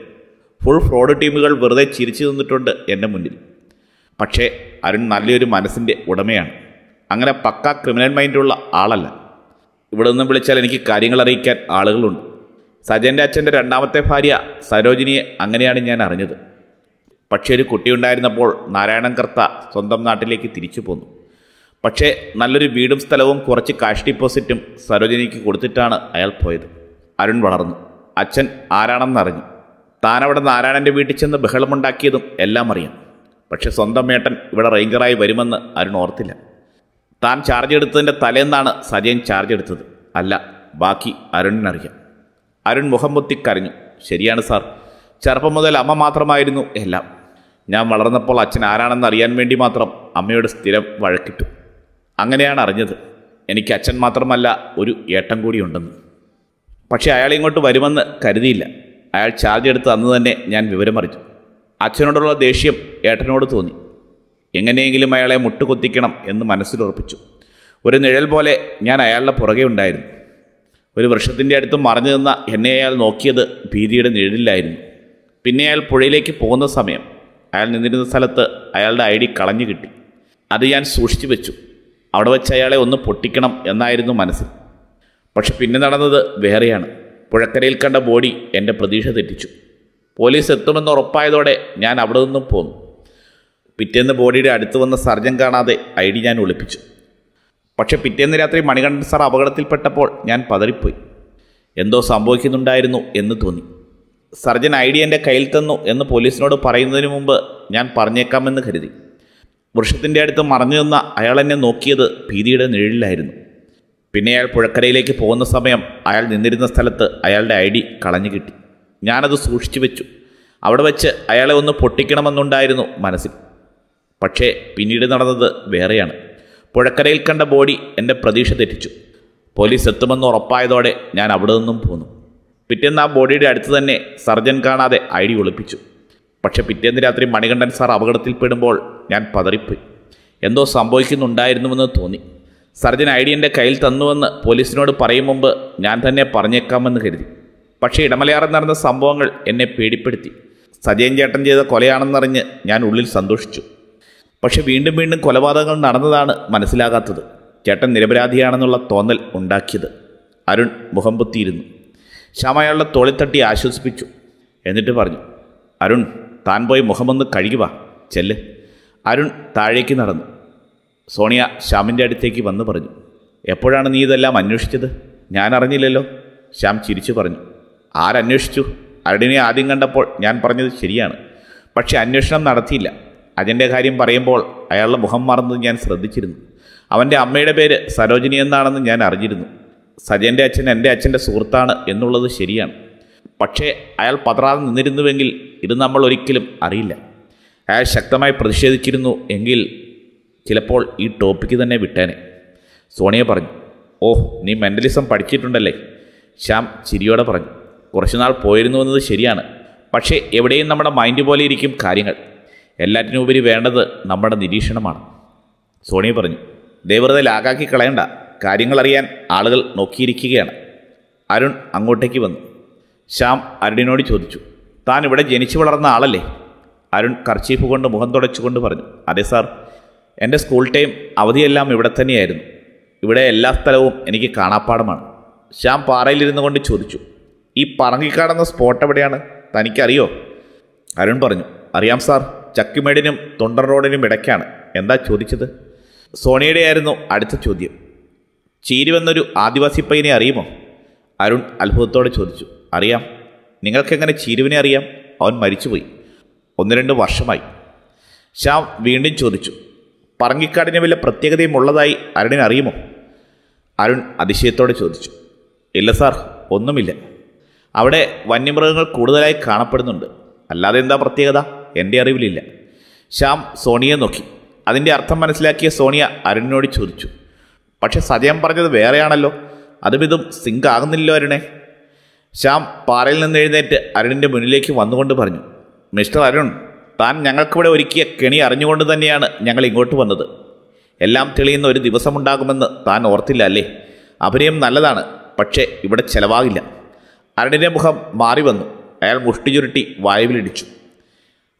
ഫുൾ ഫ്രോഡ് ടീമുകൾ വെറുതെ ചിരിച്ചു നിന്നിട്ടുണ്ട് എന്റെ മുന്നിൽ. പക്ഷേ അരുൺ നല്ലൊരു മനസ്സിന്റെ ഉടമയാണ്. അങ്ങനെ പക്ക ക്രിമിനൽ മൈൻഡുള്ള ആളല്ല. ഇവിടെ നിന്നും വിളിച്ചാൽ എനിക്ക് കാര്യങ്ങൾ അറിയിക്കാൻ ആളുകളുണ്ട്. സജന്റെ അച്ഛന്റെ രണ്ടാമത്തെ ഭാര്യ സരോജിനിയെ അങ്ങനെയാണ് ഞാൻ അറിഞ്ഞത്. പക്ഷേ ഒരു കുട്ടിയുണ്ടായിരുന്നപ്പോൾ നാരായണൻ കർത്ത സ്വന്തം നാട്ടിലേക്ക് തിരിച്ചു പോന്നു. പക്ഷേ നല്ലൊരു വീടും സ്ഥലവും കുറച്ച് കാഷ് ഡിപ്പോസിറ്റും സരോജിനിക്ക് കൊടുത്തിട്ടാണ് അയാൾ പോയത്. അരുൺ വളർന്നു. അച്ഛൻ ആരാണെന്നറിഞ്ഞു താനവിടെ നാരായണന്റെ വീട്ടിൽ ചെന്ന് ബഹളമുണ്ടാക്കിയതും എല്ലാം അറിയാം. പക്ഷേ സ്വന്തം മേട്ടൻ ഇവിടെ റേഞ്ചറായി വരുമെന്ന് അരുൺ ഓർത്തില്ല. താൻ ചാർജ് എടുത്തതിന്റെ തലേന്നാണ് സജയൻ ചാർജ് എടുത്തത്. അല്ല ബാക്കി അരുണിനറിയാം. അരുൺ മുഹമ്മത്തി കരഞ്ഞു. ശരിയാണ് സാർ. ചെറുപ്പം മുതൽ അമ്മ മാത്രമായിരുന്നു എല്ലാം. ഞാൻ വളർന്നപ്പോൾ അച്ഛൻ ആരാണെന്ന് അറിയാൻ വേണ്ടി മാത്രം അമ്മയോട് സ്ഥിരം വഴക്കിട്ടു. അങ്ങനെയാണ് അറിഞ്ഞത്. എനിക്ക് അച്ഛൻ മാത്രമല്ല ഒരു ഏട്ടൻ കൂടിയുണ്ടെന്ന് പക്ഷേ അയാൾ ഇങ്ങോട്ട് വരുമെന്ന് കരുതിയില്ല. അയാൾ ചാർജ് എടുത്ത് അന്ന് തന്നെ ഞാൻ വിവരമറിഞ്ഞു അച്ഛനോടുള്ള ദേഷ്യം ഏട്ടനോട് തോന്നി. എങ്ങനെയെങ്കിലും അയാളെ മുട്ടുകൊത്തിക്കണം എന്ന് മനസ്സിലുറപ്പിച്ചു. ഒരു നിഴൽ പോലെ ഞാൻ അയാളുടെ പുറകെ ഉണ്ടായിരുന്നു. ഒരു വൃക്ഷത്തിന്റെ അടുത്ത് മറഞ്ഞു നിന്ന എന്നെ അയാൾ നോക്കിയത് ഭീതിയുടെ നിഴലിലായിരുന്നു. പിന്നെ അയാൾ പുഴയിലേക്ക് പോകുന്ന സമയം അയാൾ നിന്നിരുന്ന സ്ഥലത്ത് അയാളുടെ ഐ ഡി കളഞ്ഞു കിട്ടി. അത് ഞാൻ സൂക്ഷിച്ചു വെച്ചു. അവിടെ വെച്ച് അയാളെ ഒന്ന് പൊട്ടിക്കണം എന്നായിരുന്നു മനസ്സിൽ. പക്ഷെ പിന്നെ നടന്നത് വേറെയാണ്. പുഴക്കരയിൽ കണ്ട ബോഡി എന്റെ പ്രതീക്ഷ തെറ്റിച്ചു. പോലീസ് എത്തുമെന്ന് ഉറപ്പായതോടെ ഞാൻ അവിടെ നിന്നും പോന്നു. പിറ്റേന്ന് ബോഡിയുടെ അടുത്ത് വന്ന സർജൻ കാണാതെ ഐ ഡി ഞാൻ ഒളിപ്പിച്ചു. പക്ഷെ പിറ്റേന്ന് രാത്രി മണികണ്ഠൻ സാർ അപകടത്തിൽപ്പെട്ടപ്പോൾ ഞാൻ പതറിപ്പോയി. എന്തോ സംഭവിക്കുന്നുണ്ടായിരുന്നു എന്ന് തോന്നി. സർജൻ ഐ ഡി എന്റെ കയ്യിൽ തന്നു എന്ന് പോലീസിനോട് പറയുന്നതിന് മുമ്പ് ഞാൻ പറഞ്ഞേക്കാമെന്ന് കരുതി. വൃക്ഷത്തിന്റെ അടുത്ത് മറഞ്ഞു നിന്ന അയാൾ എന്നെ നോക്കിയത് ഭീതിയുടെ നിഴലിലായിരുന്നു. പിന്നെ അയാൾ പുഴക്കരയിലേക്ക് പോകുന്ന സമയം അയാൾ നിന്നിരുന്ന സ്ഥലത്ത് അയാളുടെ ഐ ഡി കളഞ്ഞു കിട്ടി. ഞാനത് സൂക്ഷിച്ചു വെച്ചു. അവിടെ വെച്ച് അയാളെ ഒന്ന് പൊട്ടിക്കണമെന്നുണ്ടായിരുന്നു മനസ്സിൽ. പക്ഷേ പിന്നീട് നടന്നത് വേറെയാണ്. പുഴക്കരയിൽ കണ്ട ബോഡി എന്റെ പ്രതീക്ഷ തെറ്റിച്ചു. പോലീസ് എത്തുമെന്ന് ഉറപ്പായതോടെ ഞാൻ അവിടെ നിന്നും പോന്നു. പിറ്റേന്ന് ആ ബോഡിയുടെ അടുത്ത് തന്നെ സർജൻ കാണാതെ ഐ ഡി ഒളിപ്പിച്ചു. പക്ഷെ പിറ്റേന്ന് രാത്രി മണികണ്ഠൻ സാർ അപകടത്തിൽപ്പെടുമ്പോൾ ഞാൻ പതറിപ്പോയി. എന്തോ സംഭവിക്കുന്നുണ്ടായിരുന്നുവെന്ന് തോന്നി. സർജൻ ഐ ഡി എന്റെ കയ്യിൽ തന്നുവെന്ന് പോലീസിനോട് പറയും മുമ്പ് ഞാൻ തന്നെ പറഞ്ഞേക്കാമെന്ന് കരുതി. പക്ഷേ ഇടമലയാറിൽ നടന്ന സംഭവങ്ങൾ എന്നെ പേടിപ്പെടുത്തി. സജയൻ ചേട്ടൻ ചെയ്ത കൊലയാണെന്നറിഞ്ഞ് ഞാൻ ഉള്ളിൽ സന്തോഷിച്ചു. പക്ഷെ വീണ്ടും വീണ്ടും കൊലപാതകങ്ങൾ നടന്നതാണ് മനസ്സിലാകാത്തത്. ചേട്ടൻ നിരപരാധിയാണെന്നുള്ള തോന്നൽ ഉണ്ടാക്കിയത്. അരുൺ മുഖം പൊത്തിയിരുന്നു. ശ്യാമ അയാളുടെ തോളിൽ ആശ്വസിപ്പിച്ചു. എന്നിട്ട് പറഞ്ഞു അരുൺ താൻ പോയി മുഖമൊന്ന് കഴുകുക ചെല്ല്. അരുൺ താഴേക്ക് നടന്നു. സോണിയ ശ്യാമിന്റെ അടുത്തേക്ക് വന്ന് പറഞ്ഞു എപ്പോഴാണ് നീ ഇതെല്ലാം അന്വേഷിച്ചത്? ഞാൻ അറിഞ്ഞില്ലല്ലോ. ശ്യാം ചിരിച്ചു പറഞ്ഞു ആരന്വേഷിച്ചു? അരുണിനെ ആദ്യം കണ്ടപ്പോൾ ഞാൻ പറഞ്ഞത് ശരിയാണ്. പക്ഷേ അന്വേഷണം നടത്തിയില്ല. അജന്റെ കാര്യം പറയുമ്പോൾ അയാളുടെ മുഖം മറന്നത് ഞാൻ ശ്രദ്ധിച്ചിരുന്നു. അവന്റെ അമ്മയുടെ പേര് സരോജിനി എന്നാണെന്ന് ഞാൻ അറിഞ്ഞിരുന്നു. സജന്റെ അച്ഛൻ എന്റെ അച്ഛന്റെ സുഹൃത്താണ് എന്നുള്ളത് ശരിയാണ്. പക്ഷേ അയാൾ പതറാതെ നിന്നിരുന്നുവെങ്കിൽ ഇത് നമ്മൾ ഒരിക്കലും അറിയില്ല. അയാൾ ശക്തമായി പ്രതിഷേധിച്ചിരുന്നു എങ്കിൽ ചിലപ്പോൾ ഈ ടോപ്പിക്ക് തന്നെ വിട്ടേനെ. സോണിയ പറഞ്ഞു ഓഹ് നീ മെന്റലിസം പഠിച്ചിട്ടുണ്ടല്ലേ? ശ്യാം ചിരിയോടെ പറഞ്ഞു കുറച്ചുനാൾ പോയിരുന്നു എന്നത് ശരിയാണ്. പക്ഷേ എവിടെയും നമ്മുടെ മൈൻഡ് പോലെ ഇരിക്കും കാര്യങ്ങൾ. എല്ലാറ്റിനുപരി വേണ്ടത് നമ്മുടെ നിരീക്ഷണമാണ്. സോണിയ പറഞ്ഞു ദൈവത്തെ ലാഗാക്കി കളയണ്ട. കാര്യങ്ങൾ അറിയാൻ ആളുകൾ നോക്കിയിരിക്കുകയാണ്. അരുൺ അങ്ങോട്ടേക്ക് വന്നു. ശ്യാം അരുണിനോട് ചോദിച്ചു താൻ ഇവിടെ ജനിച്ചു വളർന്ന ആളല്ലേ? അരുൺ കർച്ചീഫ് കൊണ്ട് മുഖം തുടച്ചുകൊണ്ട് പറഞ്ഞു അതെ സാർ. എന്റെ സ്കൂൾ ടൈം അവധിയെല്ലാം ഇവിടെ തന്നെയായിരുന്നു. ഇവിടെ എല്ലാ സ്ഥലവും എനിക്ക് കാണാപ്പാടമാണ് ശ്യാം പാറയിലിരുന്നു കൊണ്ട് ചോദിച്ചു ഈ പറങ്ങിക്കാടുന്ന സ്പോട്ട് എവിടെയാണ്? തനിക്കറിയോ? അരുൺ പറഞ്ഞു അറിയാം സാർ. ചക്കിമേടിനും തൊണ്ടർ റോഡിനും ഇടയ്ക്കാണ്. എന്താ ചോദിച്ചത്? സോണിയുടെ ആയിരുന്നു അടുത്ത ചോദ്യം. ചീരുവെന്നൊരു ആദിവാസി പയ്യനെ അറിയുമോ? അരുൺ അത്ഭുതത്തോടെ ചോദിച്ചു. അറിയാം. നിങ്ങൾക്കെങ്ങനെ ചീരുവിനെ അറിയാം? അവൻ മരിച്ചുപോയി. ഒന്ന് രണ്ട് വർഷമായി. ശ്യാം വീണ്ടും ചോദിച്ചു. പറങ്കിക്കാടിന് വല്ല പ്രത്യേകതയും ഉള്ളതായി അരുണിന് അറിയുമോ? അരുൺ അതിശയത്തോടെ ചോദിച്ചു. ഇല്ല സാർ ഒന്നുമില്ല. അവിടെ വന്യമൃഗങ്ങൾ കൂടുതലായി കാണപ്പെടുന്നുണ്ട്. അല്ലാതെ എന്താ പ്രത്യേകത? എന്റെ അറിവിലില്ല. ശ്യാം സോണിയെ നോക്കി. അതിന്റെ അർത്ഥം മനസ്സിലാക്കിയ സോണിയ അരുണിനോട് ചോദിച്ചു. പക്ഷെ സജയം പറഞ്ഞത് വേറെയാണല്ലോ. അതും ഇതും സിങ്ക് ആകുന്നില്ലോ അരുണെ. ശ്യാം പാറയിൽ നിന്ന് എഴുന്നേറ്റ് അരുണിന്റെ മുന്നിലേക്ക് വന്നുകൊണ്ട് പറഞ്ഞു മിസ്റ്റർ അരുൺ താൻ ഞങ്ങൾക്കിവിടെ ഒരുക്കിയ കെണി അറിഞ്ഞുകൊണ്ട് തന്നെയാണ് ഞങ്ങൾ ഇങ്ങോട്ട് വന്നത്. എല്ലാം തെളിയുന്ന ഒരു ദിവസമുണ്ടാകുമെന്ന് താൻ ഓർത്തില്ല അല്ലേ? അഭിനയം നല്ലതാണ് പക്ഷേ ഇവിടെ ചെലവാകില്ല. അരുണിന്റെ മുഖം മാറി വന്നു. അയാൾ മുഷ്ടി ചുരുട്ടി വായുവിലിടിച്ചു.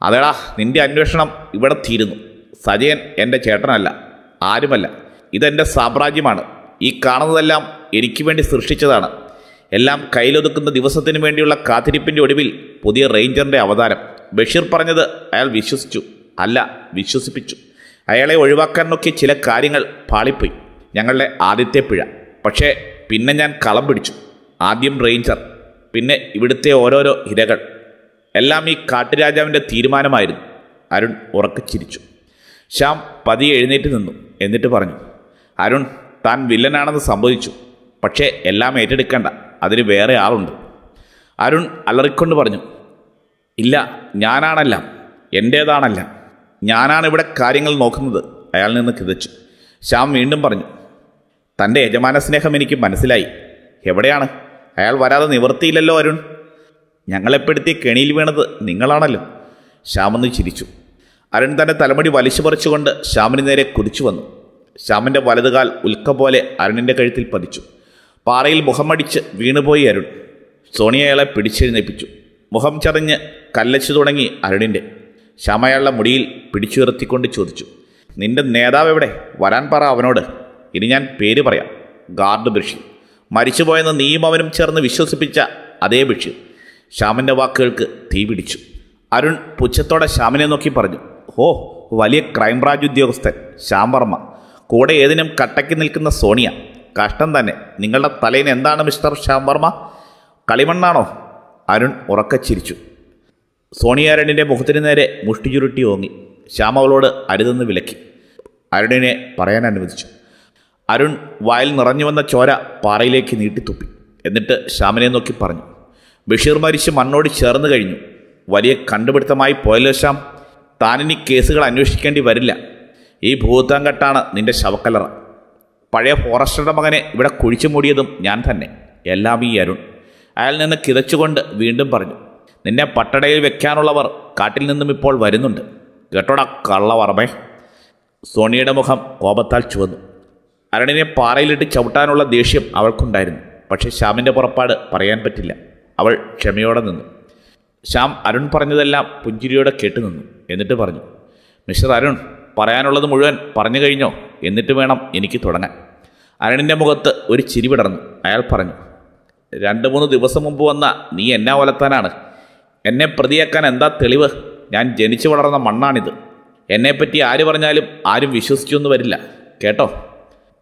അതേടാ നിന്റെ അന്വേഷണം ഇവിടെ തീരുന്നു. സജയൻ എന്റെ ചേട്ടനല്ല ആരുമല്ല. ഇതെന്റെ സാമ്രാജ്യമാണ്. ഈ കാണുന്നതെല്ലാം എനിക്ക് വേണ്ടി സൃഷ്ടിച്ചതാണ്. എല്ലാം കയ്യിലൊതുക്കുന്ന ദിവസത്തിന് വേണ്ടിയുള്ള കാത്തിരിപ്പിന്റെ ഒടുവിൽ പുതിയ റേഞ്ചറിന്റെ അവതാരം. ബഷീർ പറഞ്ഞത് അയാൾ വിശ്വസിച്ചു. അല്ല വിശ്വസിപ്പിച്ചു. അയാളെ ഒഴിവാക്കാൻ നോക്കിയ ചില കാര്യങ്ങൾ പാളിപ്പോയി. ഞങ്ങളുടെ ആദ്യത്തെ പിഴ. പക്ഷേ പിന്നെ ഞാൻ കളം പിടിച്ചു. ആദ്യം റേഞ്ചർ പിന്നെ ഇവിടുത്തെ ഓരോരോ ഇരകൾ. എല്ലാം ഈ കാട്ടുരാജാവിന്റെ തീരുമാനമായിരുന്നു. അരുൺ ഉറക്കെ ചിരിച്ചു ശ്യാം പതിയെ എഴുന്നേറ്റ് നിന്നു. എന്നിട്ട് പറഞ്ഞു അരുൺ താൻ വില്ലനാണെന്ന് സംഭവിച്ചു. പക്ഷേ എല്ലാം ഏറ്റെടുക്കേണ്ട. അതിന് വേറെ ആളുണ്ട്. അരുൺ അലറിക്കൊണ്ട് പറഞ്ഞു ഇല്ല ഞാനാണെല്ലാം. എന്റേതാണല്ല ഞാനാണ് ഇവിടെ കാര്യങ്ങൾ നോക്കുന്നത്. അയാൾ നിന്ന് കിതച്ചു. ശ്യാം വീണ്ടും പറഞ്ഞു തന്റെ യജമാന സ്നേഹം എനിക്ക് മനസ്സിലായി. എവിടെയാണ്? അയാൾ വരാതെ നിവൃത്തിയില്ലല്ലോ അരുൺ. ഞങ്ങളെപ്പെടുത്തി കെണിയിൽ വീണത് നിങ്ങളാണല്ലോ. ശ്യാമെന്ന് ചിരിച്ചു. അരുൺ തന്റെ തലമുടി വലിച്ചു പറിച്ചുകൊണ്ട് ശ്യാമിന് നേരെ കുതിച്ചു വന്നു. ശ്യാമിന്റെ വലതുകാൽ ഉൽക്ക പോലെ അരുണിന്റെ കഴുത്തിൽ പതിച്ചു. പാറയിൽ മുഖമടിച്ച് വീണുപോയി അരുൺ. സോണിയ അയാളെ പിടിച്ചെഴുന്നേൽപ്പിച്ചു മുഖം ചതഞ്ഞ് കല്ലച്ചു തുടങ്ങി അരുണിന്റെ ശ്യാമ അയാളുടെ മുടിയിൽ പിടിച്ചുയർത്തിക്കൊണ്ട് ചോദിച്ചു നിന്റെ നേതാവ് എവിടെ? വരാൻ പറ അവനോട്. ഇനി ഞാൻ പേര് പറയാം. ഗാർഡ് ബഷീർ മരിച്ചുപോയെന്ന് നീയും അവനും ചേർന്ന് വിശ്വസിപ്പിച്ച അതേ ബഷീർ ശ്യാമിന്റെ വാക്കുകൾക്ക് തീ പിടിച്ചു. അരുൺ പുച്ഛത്തോടെ ശ്യാമിനെ നോക്കി പറഞ്ഞു ഓ വലിയ ക്രൈംബ്രാഞ്ച് ഉദ്യോഗസ്ഥൻ ശ്യാം വർമ്മ കൂടെ ഏതിനും കട്ടയ്ക്ക് നിൽക്കുന്ന സോണിയ. കഷ്ടം തന്നെ. നിങ്ങളുടെ തലയിൽ എന്താണ് മിസ്റ്റർ ശ്യാം വർമ്മ കളിമണ്ണാണോ? അരുൺ ഉറക്കെ ചിരിച്ചു. സോണിയ അരുണിന്റെ മുഖത്തിന് നേരെ മുഷ്ടി ചുരുട്ടി ഓങ്ങി. ശ്യാം അവളോട് അരുതെന്ന് വിലക്കി. അരുണിനെ പറയാൻ അനുവദിച്ചു. അരുൺ വായിൽ നിറഞ്ഞു വന്ന ചോര പാറയിലേക്ക് നീട്ടിത്തുപ്പി. എന്നിട്ട് ശ്യാമിനെ നോക്കി പറഞ്ഞു ബഷീർ മരിച്ച് മണ്ണോട് ചേർന്ന് കഴിഞ്ഞു. വലിയ കണ്ടുപിടുത്തമായി പോയല്ലോ ശ്യാം. താനിനി കേസുകൾ അന്വേഷിക്കേണ്ടി വരില്ല. ഈ ഭൂതങ്കട്ടാണ് നിന്റെ ശവക്കലറ പഴയ ഫോറസ്റ്ററുടെ മകനെ ഇവിടെ കുഴിച്ചു മൂടിയതും ഞാൻ തന്നെ. എല്ലാം ഈ അരുൺ. അയാൾ നിന്ന് കിതച്ചുകൊണ്ട് വീണ്ടും പറഞ്ഞു നിന്നെ പട്ടടയിൽ വെക്കാനുള്ളവർ കാട്ടിൽ നിന്നും ഇപ്പോൾ വരുന്നുണ്ട്. കേട്ടോടാ കള്ളവർമ്മേ സോണിയുടെ മുഖം കോപത്താൽ ചുവന്നു. അരുണിനെ പാറയിലിട്ട് ചവിട്ടാനുള്ള ദേഷ്യം അവൾക്കുണ്ടായിരുന്നു. പക്ഷേ ശ്യാമിന്റെ പുറപ്പാട് പറയാൻ പറ്റില്ല. അവൾ ക്ഷമയോടെ നിന്നു. ശ്യാം അരുൺ പറഞ്ഞതെല്ലാം പുഞ്ചിരിയോടെ കേട്ടു നിന്നു. എന്നിട്ട് പറഞ്ഞു മിസ്റ്റർ അരുൺ പറയാനുള്ളത് മുഴുവൻ പറഞ്ഞു കഴിഞ്ഞോ? എന്നിട്ട് വേണം എനിക്ക് തുടങ്ങാൻ. അരുണിന്റെ മുഖത്ത് ഒരു ചിരി വിടർന്നു അയാൾ പറഞ്ഞു രണ്ട് മൂന്ന് ദിവസം മുമ്പ് വന്ന നീ എന്നാ വലത്താനാണ് എന്നെ പ്രതിയാക്കാൻ എന്താ തെളിവ്? ഞാൻ ജനിച്ചു വളർന്ന മണ്ണാണിത്. എന്നെപ്പറ്റി ആര് പറഞ്ഞാലും ആരും വിശ്വസിച്ചൊന്നും വരില്ല. കേട്ടോ?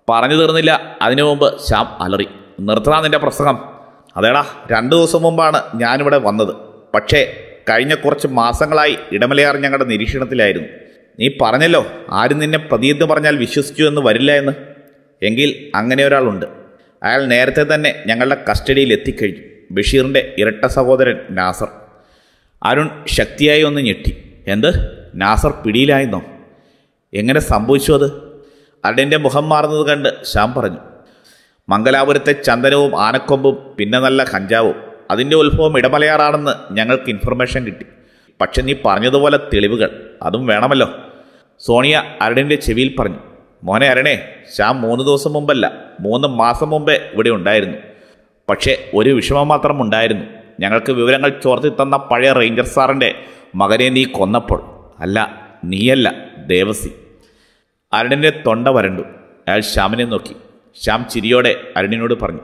പറഞ്ഞു തീർന്നില്ല. അതിനു മുമ്പ് ശ്യാം അലറി നിർത്തണം നിന്റെ പ്രസംഗം. അതേടാ രണ്ട് ദിവസം മുമ്പാണ് ഞാനിവിടെ വന്നത്. പക്ഷേ കഴിഞ്ഞ കുറച്ച് മാസങ്ങളായി ഇടമലയാർ ഞങ്ങളുടെ നിരീക്ഷണത്തിലായിരുന്നു. നീ പറഞ്ഞല്ലോ ആരും നിന്നെ പ്രതിയെന്ന് പറഞ്ഞാൽ വിശ്വസിച്ചു എന്ന് വരില്ല എന്ന്. എങ്കിൽ അങ്ങനെ ഒരാളുണ്ട്. അയാൾ നേരത്തെ തന്നെ ഞങ്ങളുടെ കസ്റ്റഡിയിൽ എത്തിക്കഴിഞ്ഞു. ബഷീറിന്റെ ഇരട്ട സഹോദരൻ നാസർ. അരുൺ ശക്തിയായി ഒന്ന് ഞെട്ടി. എന്ത്? നാസർ പിടിയിലായിരുന്നോ? എങ്ങനെ സംഭവിച്ചു അത്? അരുണിന്റെ മുഖം മാറുന്നത് കണ്ട് ശ്യാം പറഞ്ഞു. മംഗലാപുരത്തെ ചന്ദനവും ആനക്കൊമ്പും പിന്നെ നല്ല കഞ്ചാവും. അതിന്റെ ഉത്ഭവം ഇടമലയാറാണെന്ന് ഞങ്ങൾക്ക് ഇൻഫർമേഷൻ കിട്ടി. പക്ഷെ നീ പറഞ്ഞതുപോലെ തെളിവുകൾ അതും വേണമല്ലോ. സോണിയ അരുണിന്റെ ചെവിയിൽ പറഞ്ഞു. മോനെ അരണേ ശ്യാം മൂന്ന് ദിവസം മുമ്പല്ല മൂന്ന് മാസം മുമ്പേ ഇവിടെ ഉണ്ടായിരുന്നു. പക്ഷേ ഒരു വിഷമം മാത്രം ഉണ്ടായിരുന്നു. ഞങ്ങൾക്ക് വിവരങ്ങൾ ചോർത്തി തന്ന പഴയ റേഞ്ചർ സാറിന്റെ മകനെ നീ കൊന്നപ്പോൾ. അല്ല നീയല്ല ദേവസി. അരുണിന്റെ തൊണ്ട വരണ്ടു. അയാൾ ശ്യാമിനെ നോക്കി. ശ്യാം ചിരിയോടെ അരുണിനോട് പറഞ്ഞു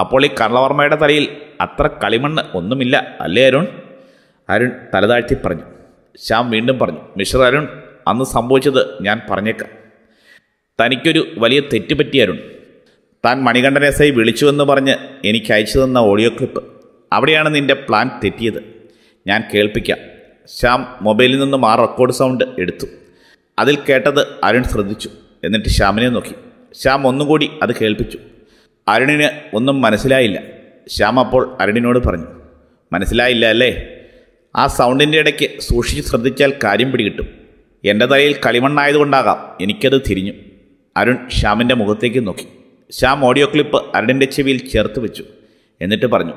അപ്പോൾ ഈ കർണവർമ്മയുടെ തലയിൽ അത്ര കളിമണ്ണ് ഒന്നുമില്ല അല്ലേ അരുൺ? അരുൺ തലതാഴ്ത്തി പറഞ്ഞു. ശ്യാം വീണ്ടും പറഞ്ഞു മിസ്റ്റർ അരുൺ അന്ന് സംഭവിച്ചത് ഞാൻ പറഞ്ഞേക്കാം. തനിക്കൊരു വലിയ തെറ്റ് പറ്റി അരുൺ. താൻ മണികണ്ഠനെ ഐ വിളിച്ചുവെന്ന് പറഞ്ഞ് എനിക്ക് അയച്ചു തന്ന ഓഡിയോ ക്ലിപ്പ്. അവിടെയാണ് നിന്റെ പ്ലാൻ തെറ്റിയത്. ഞാൻ കേൾപ്പിക്കാം. ശ്യാം മൊബൈലിൽ നിന്നും ആ റെക്കോർഡ് സൗണ്ട് എടുത്തു. അതിൽ കേട്ടത് അരുൺ ശ്രദ്ധിച്ചു. എന്നിട്ട് ശ്യാമിനെ നോക്കി. ശ്യാം ഒന്നും കൂടി അത് കേൾപ്പിച്ചു. അരുണിന് ഒന്നും മനസ്സിലായില്ല. ശ്യാം അപ്പോൾ അരുണിനോട് പറഞ്ഞു മനസ്സിലായില്ല അല്ലേ? ആ സൗണ്ടിന്റെ ഇടയ്ക്ക് സൂക്ഷിച്ച് ശ്രദ്ധിച്ചാൽ കാര്യം പിടികിട്ടും. എന്റെ തലയിൽ കളിമണ്ണായതുകൊണ്ടാകാം എനിക്കത് തിരിഞ്ഞു. അരുൺ ശ്യാമിന്റെ മുഖത്തേക്ക് നോക്കി. ശ്യാം ഓഡിയോ ക്ലിപ്പ് അരുണിന്റെ ചെവിയിൽ ചേർത്ത് വെച്ചു. എന്നിട്ട് പറഞ്ഞു